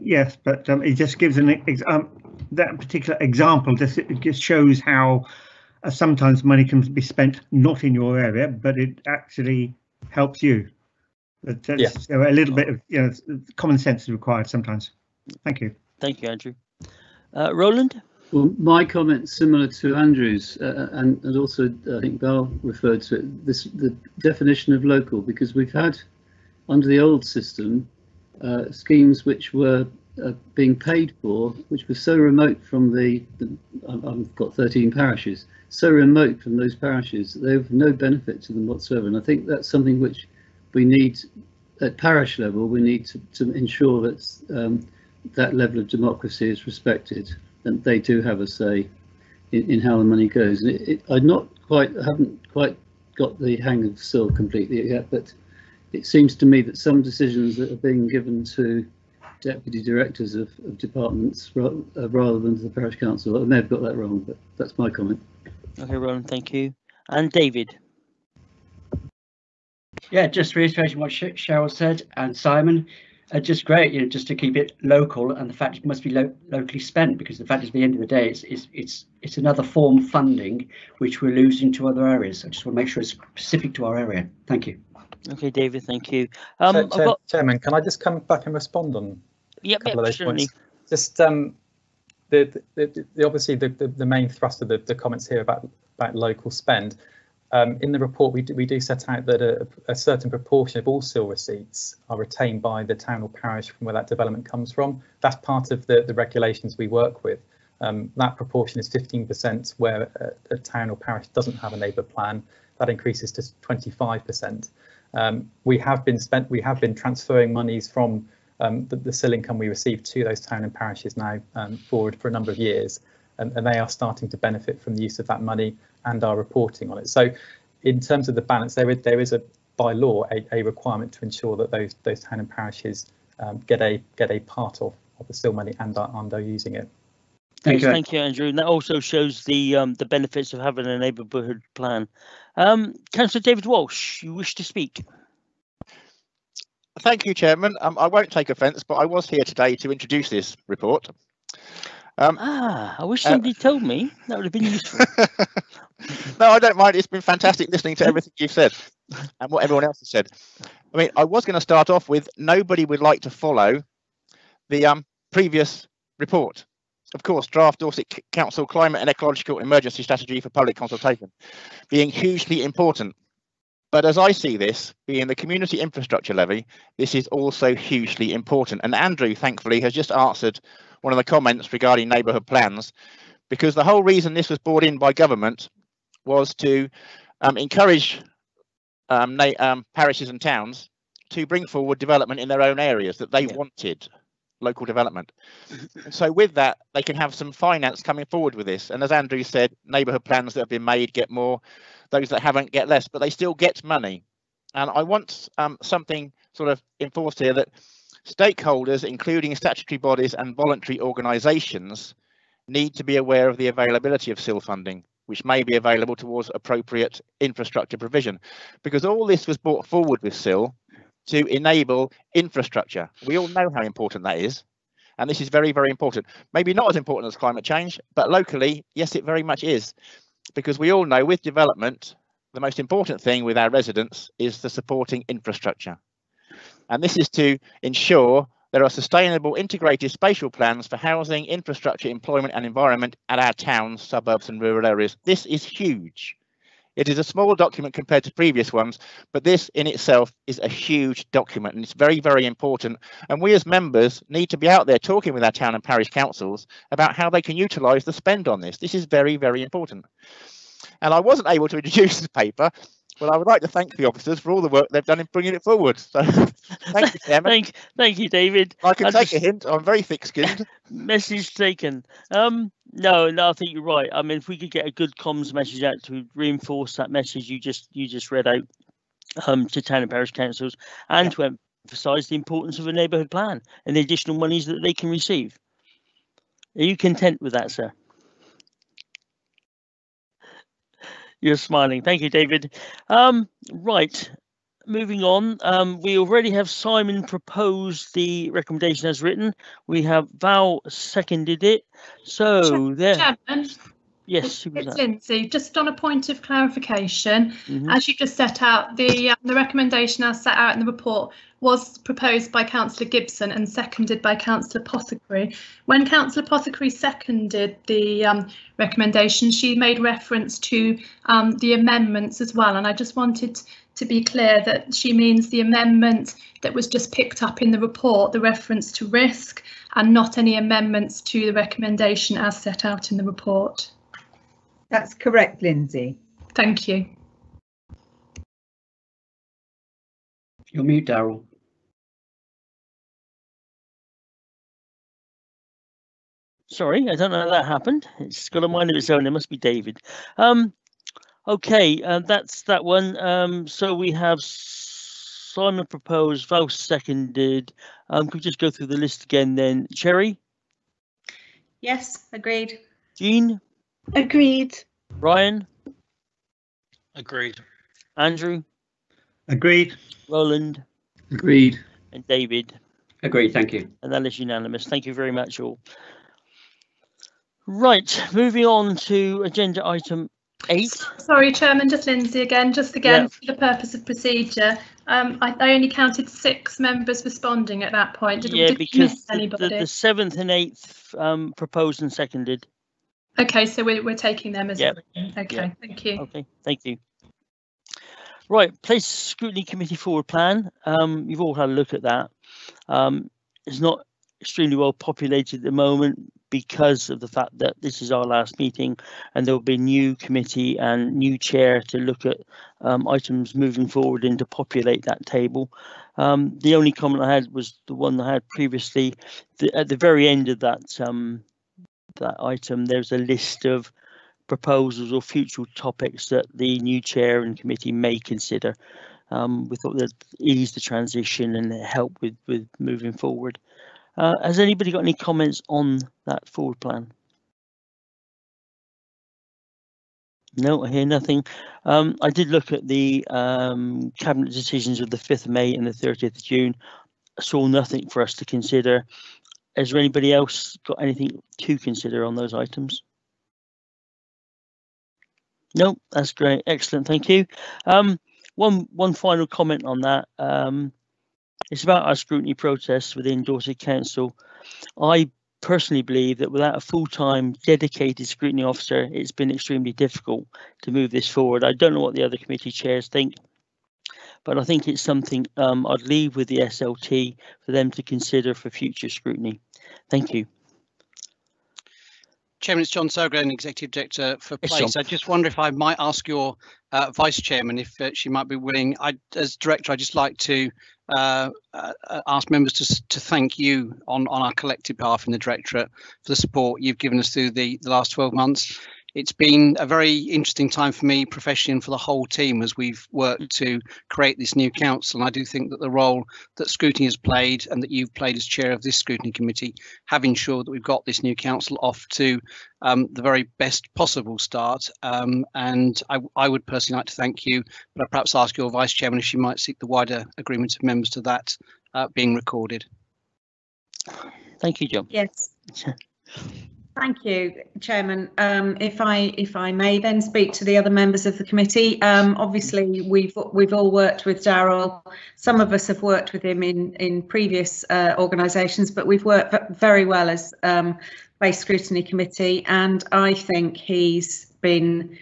Yes, but um, it just gives an um, that particular example. Just it just shows how uh, sometimes money can be spent not in your area, but it actually helps you. But Yeah. so a little bit of you know common sense is required sometimes. Thank you. Thank you, Andrew. Uh, Roland. Well, my comment similar to Andrew's, uh, and, and also I think Val referred to it. This the definition of local because we've had under the old system uh, schemes which were uh, being paid for, which were so remote from the, the I've I've got 13 parishes, so remote from those parishes, they have no benefit to them whatsoever. And I think that's something which we need at parish level. We need to, to ensure that um, that level of democracy is respected and they do have a say in, in how the money goes. And it, it, I'm not quite, I haven't quite got the hang of CIL completely yet, but it seems to me that some decisions that are being given to deputy directors of, of departments uh, rather than to the parish council. I may have got that wrong, but that's my comment. Okay, Roland. Thank you. And David. Yeah, just reiterating what Cheryl said and Simon, uh, just great, you know, just to keep it local and the fact it must be lo- locally spent because the fact is, at the end of the day, it's, it's it's it's another form of funding which we're losing to other areas. I just want to make sure it's specific to our area. Thank you. Okay, David. Thank you. Um, Chair- Chair- got. Chairman, can I just come back and respond on Yep, couple yep, of those certainly. points. Just um, the, the, the, the obviously the, the, the main thrust of the, the comments here about about local spend. Um, in the report, we do, we do set out that a, a certain proportion of all CIL receipts are retained by the town or parish from where that development comes from. That's part of the, the regulations we work with. Um, that proportion is 15% where a, a town or parish doesn't have a neighbour plan. That increases to 25%. Um, we have been spent. We have been transferring monies from um, the, the income we receive to those town and parishes now um, forward for a number of years, and, and they are starting to benefit from the use of that money and are reporting on it. So, in terms of the balance, there is there is a by law a, a requirement to ensure that those those town and parishes um, get a get a part of, of the SIL money and are, and are using it. Thank you. Thank you, Andrew. And that also shows the um, the benefits of having a neighbourhood plan. Um, Councillor David Walsh, you wish to speak? Thank you, Chairman. Um, I won't take offence, but I was here today to introduce this report. Um, ah, I wish somebody uh, told me. That would have been useful. [laughs] no, I don't mind. It's been fantastic listening to everything you've said and what everyone else has said. I mean, I was going to start off with nobody would like to follow the um, previous report. Of course, draft Dorset Council climate and ecological emergency strategy for public consultation being hugely important. But as I see this, being the community infrastructure levy, this is also hugely important. And Andrew, thankfully, has just answered one of the comments regarding neighbourhood plans, because the whole reason this was brought in by government was to um, encourage um, um, parishes and towns to bring forward development in their own areas that they yeah. wanted local development. [laughs] so with that, they can have some finance coming forward with this. And as Andrew said, neighbourhood plans that have been made get more, those that haven't get less, but they still get money. And I want um, something sort of enforced here that stakeholders, including statutory bodies and voluntary organisations, need to be aware of the availability of CIL funding, which may be available towards appropriate infrastructure provision. Because all this was brought forward with CIL to enable infrastructure. We all know how important that is. And this is very, very important. Maybe not as important as climate change, but locally, yes, it very much is. Because we all know with development, the most important thing with our residents is the supporting infrastructure. And this is to ensure there are sustainable integrated spatial plans for housing, infrastructure, employment and environment at our towns, suburbs and rural areas. This is huge. It is a small document compared to previous ones, but this in itself is a huge document and it's very, very important. And we as members need to be out there talking with our town and parish councils about how they can utilise the spend on this. This is very, very important. And I wasn't able to [laughs] introduce the paper well, I would like to thank the officers for all the work they've done in bringing it forward. So, [laughs] thank you, Chairman. thank, thank you, David. I can I take a hint. I'm very thick-skinned. [laughs] [laughs] message taken. Um, no, no, I think you're right. I mean, if we could get a good comms message out to reinforce that message you just you just read out um, to town and parish councils, and yeah. to emphasise the importance of a neighbourhood plan and the additional monies that they can receive. Are you content with that, sir? You're smiling. Thank you, David. Um, right. Moving on, um, we already have Simon proposed the recommendation as written. We have Val seconded it. So there. Chairman, Yes, it's Lindsay. Just on a point of clarification, mm -hmm. as you just set out, the uh, the recommendation as set out in the report was proposed by Councillor Gibson and seconded by Councillor Pothecary. When Councillor Pothecary seconded the um, recommendation, she made reference to um, the amendments as well, and I just wanted to be clear that she means the amendment that was just picked up in the report, the reference to risk, and not any amendments to the recommendation as set out in the report. That's correct, Lindsay. Thank you. You're mute, Daryl. Sorry, I don't know how that happened. It's got a mind of its own. It must be David. Um, okay, uh, that's that one. Um, so we have Simon proposed, Val seconded. Um, could we just go through the list again then? Cherry? Yes, agreed. Jean? Agreed. Ryan? Agreed. Andrew? Agreed. Roland? Agreed. And David? Agreed, thank you. And that is unanimous. Thank you very much all. Right, moving on to agenda item eight. Sorry, Chairman, just Lindsay again, just again yeah. for the purpose of procedure. Um, I, I, only counted six members responding at that point. Did, yeah, did because the, the, the, seventh and eighth um, proposed and seconded. Okay, so we're, we're taking them as yep. okay. Yep. Thank you. Okay, thank you. Right, place scrutiny committee forward plan. Um, you've all had a look at that. Um, it's not extremely well populated at the moment because of the fact that this is our last meeting and there will be a new committee and new chair to look at um, items moving forward and to populate that table. Um, the only comment I had was the one I had previously. The, at the very end of that um, that item, there's a list of proposals or future topics that the new chair and committee may consider. Um, we thought that ease the transition and help with with moving forward. Uh, has anybody got any comments on that forward plan? No, I hear nothing. Um, I did look at the um, cabinet decisions of the 5th of May and the 30th of June. I saw nothing for us to consider. Has there anybody else got anything to consider on those items? No, that's great. Excellent. Thank you. Um, one one final comment on that. Um, it's about our scrutiny process within Dorset Council. I personally believe that without a full-time dedicated scrutiny officer, it's been extremely difficult to move this forward. I don't know what the other committee chairs think, but I think it's something um, I'd leave with the SLT for them to consider for future scrutiny. Thank you. Chairman, it's John Sellgren, Executive Director for Place. I just wonder if I might ask your uh, Vice Chairman if uh, she might be willing. I, as Director, I'd just like to uh, uh, ask members to to thank you on on our collective behalf in the Directorate for the support you've given us through the, the last 12 months. It's been a very interesting time for me professionally and for the whole team as we've worked to create this new council. And I do think that the role that scrutiny has played and that you've played as chair of this scrutiny committee have ensured that we've got this new council off to um, the very best possible start. Um, and I, I would personally like to thank you, but I perhaps ask your vice chairman if she might seek the wider agreement of members to that uh, being recorded. Thank you, John. Yes. [laughs] Thank you, Chairman. Um, if I if I may then speak to the other members of the committee. Um, obviously, we've we've all worked with Daryl. Some of us have worked with him in in previous uh, organisations, but we've worked very well as um, base scrutiny committee, and I think he's been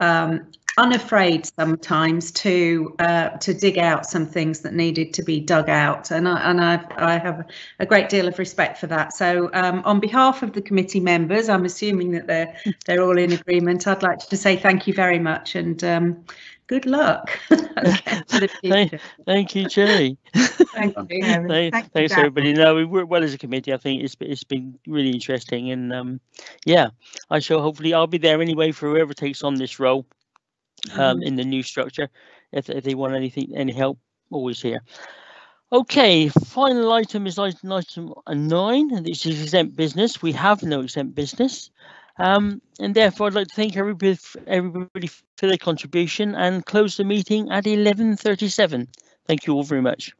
um, unafraid sometimes to uh, to dig out some things that needed to be dug out, and I and I I have a great deal of respect for that. So um, on behalf of the committee members, I'm assuming that they're they're all in agreement. I'd like to say thank you very much and um, good luck. [laughs] Thank, thank you, Cherry. Thank you. Thank- Thank thanks, everybody. No, we work well as a committee. I think it's it's been really interesting, and um, yeah, I shall hopefully I'll be there anyway for whoever takes on this role um, Mhm. in the new structure. If if they want anything, any help, always here. Okay, final item is item item nine, and this is exempt business. We have no exempt business. Um, and therefore, I'd like to thank everybody, everybody for their contribution and close the meeting at 11.37. Thank you all very much.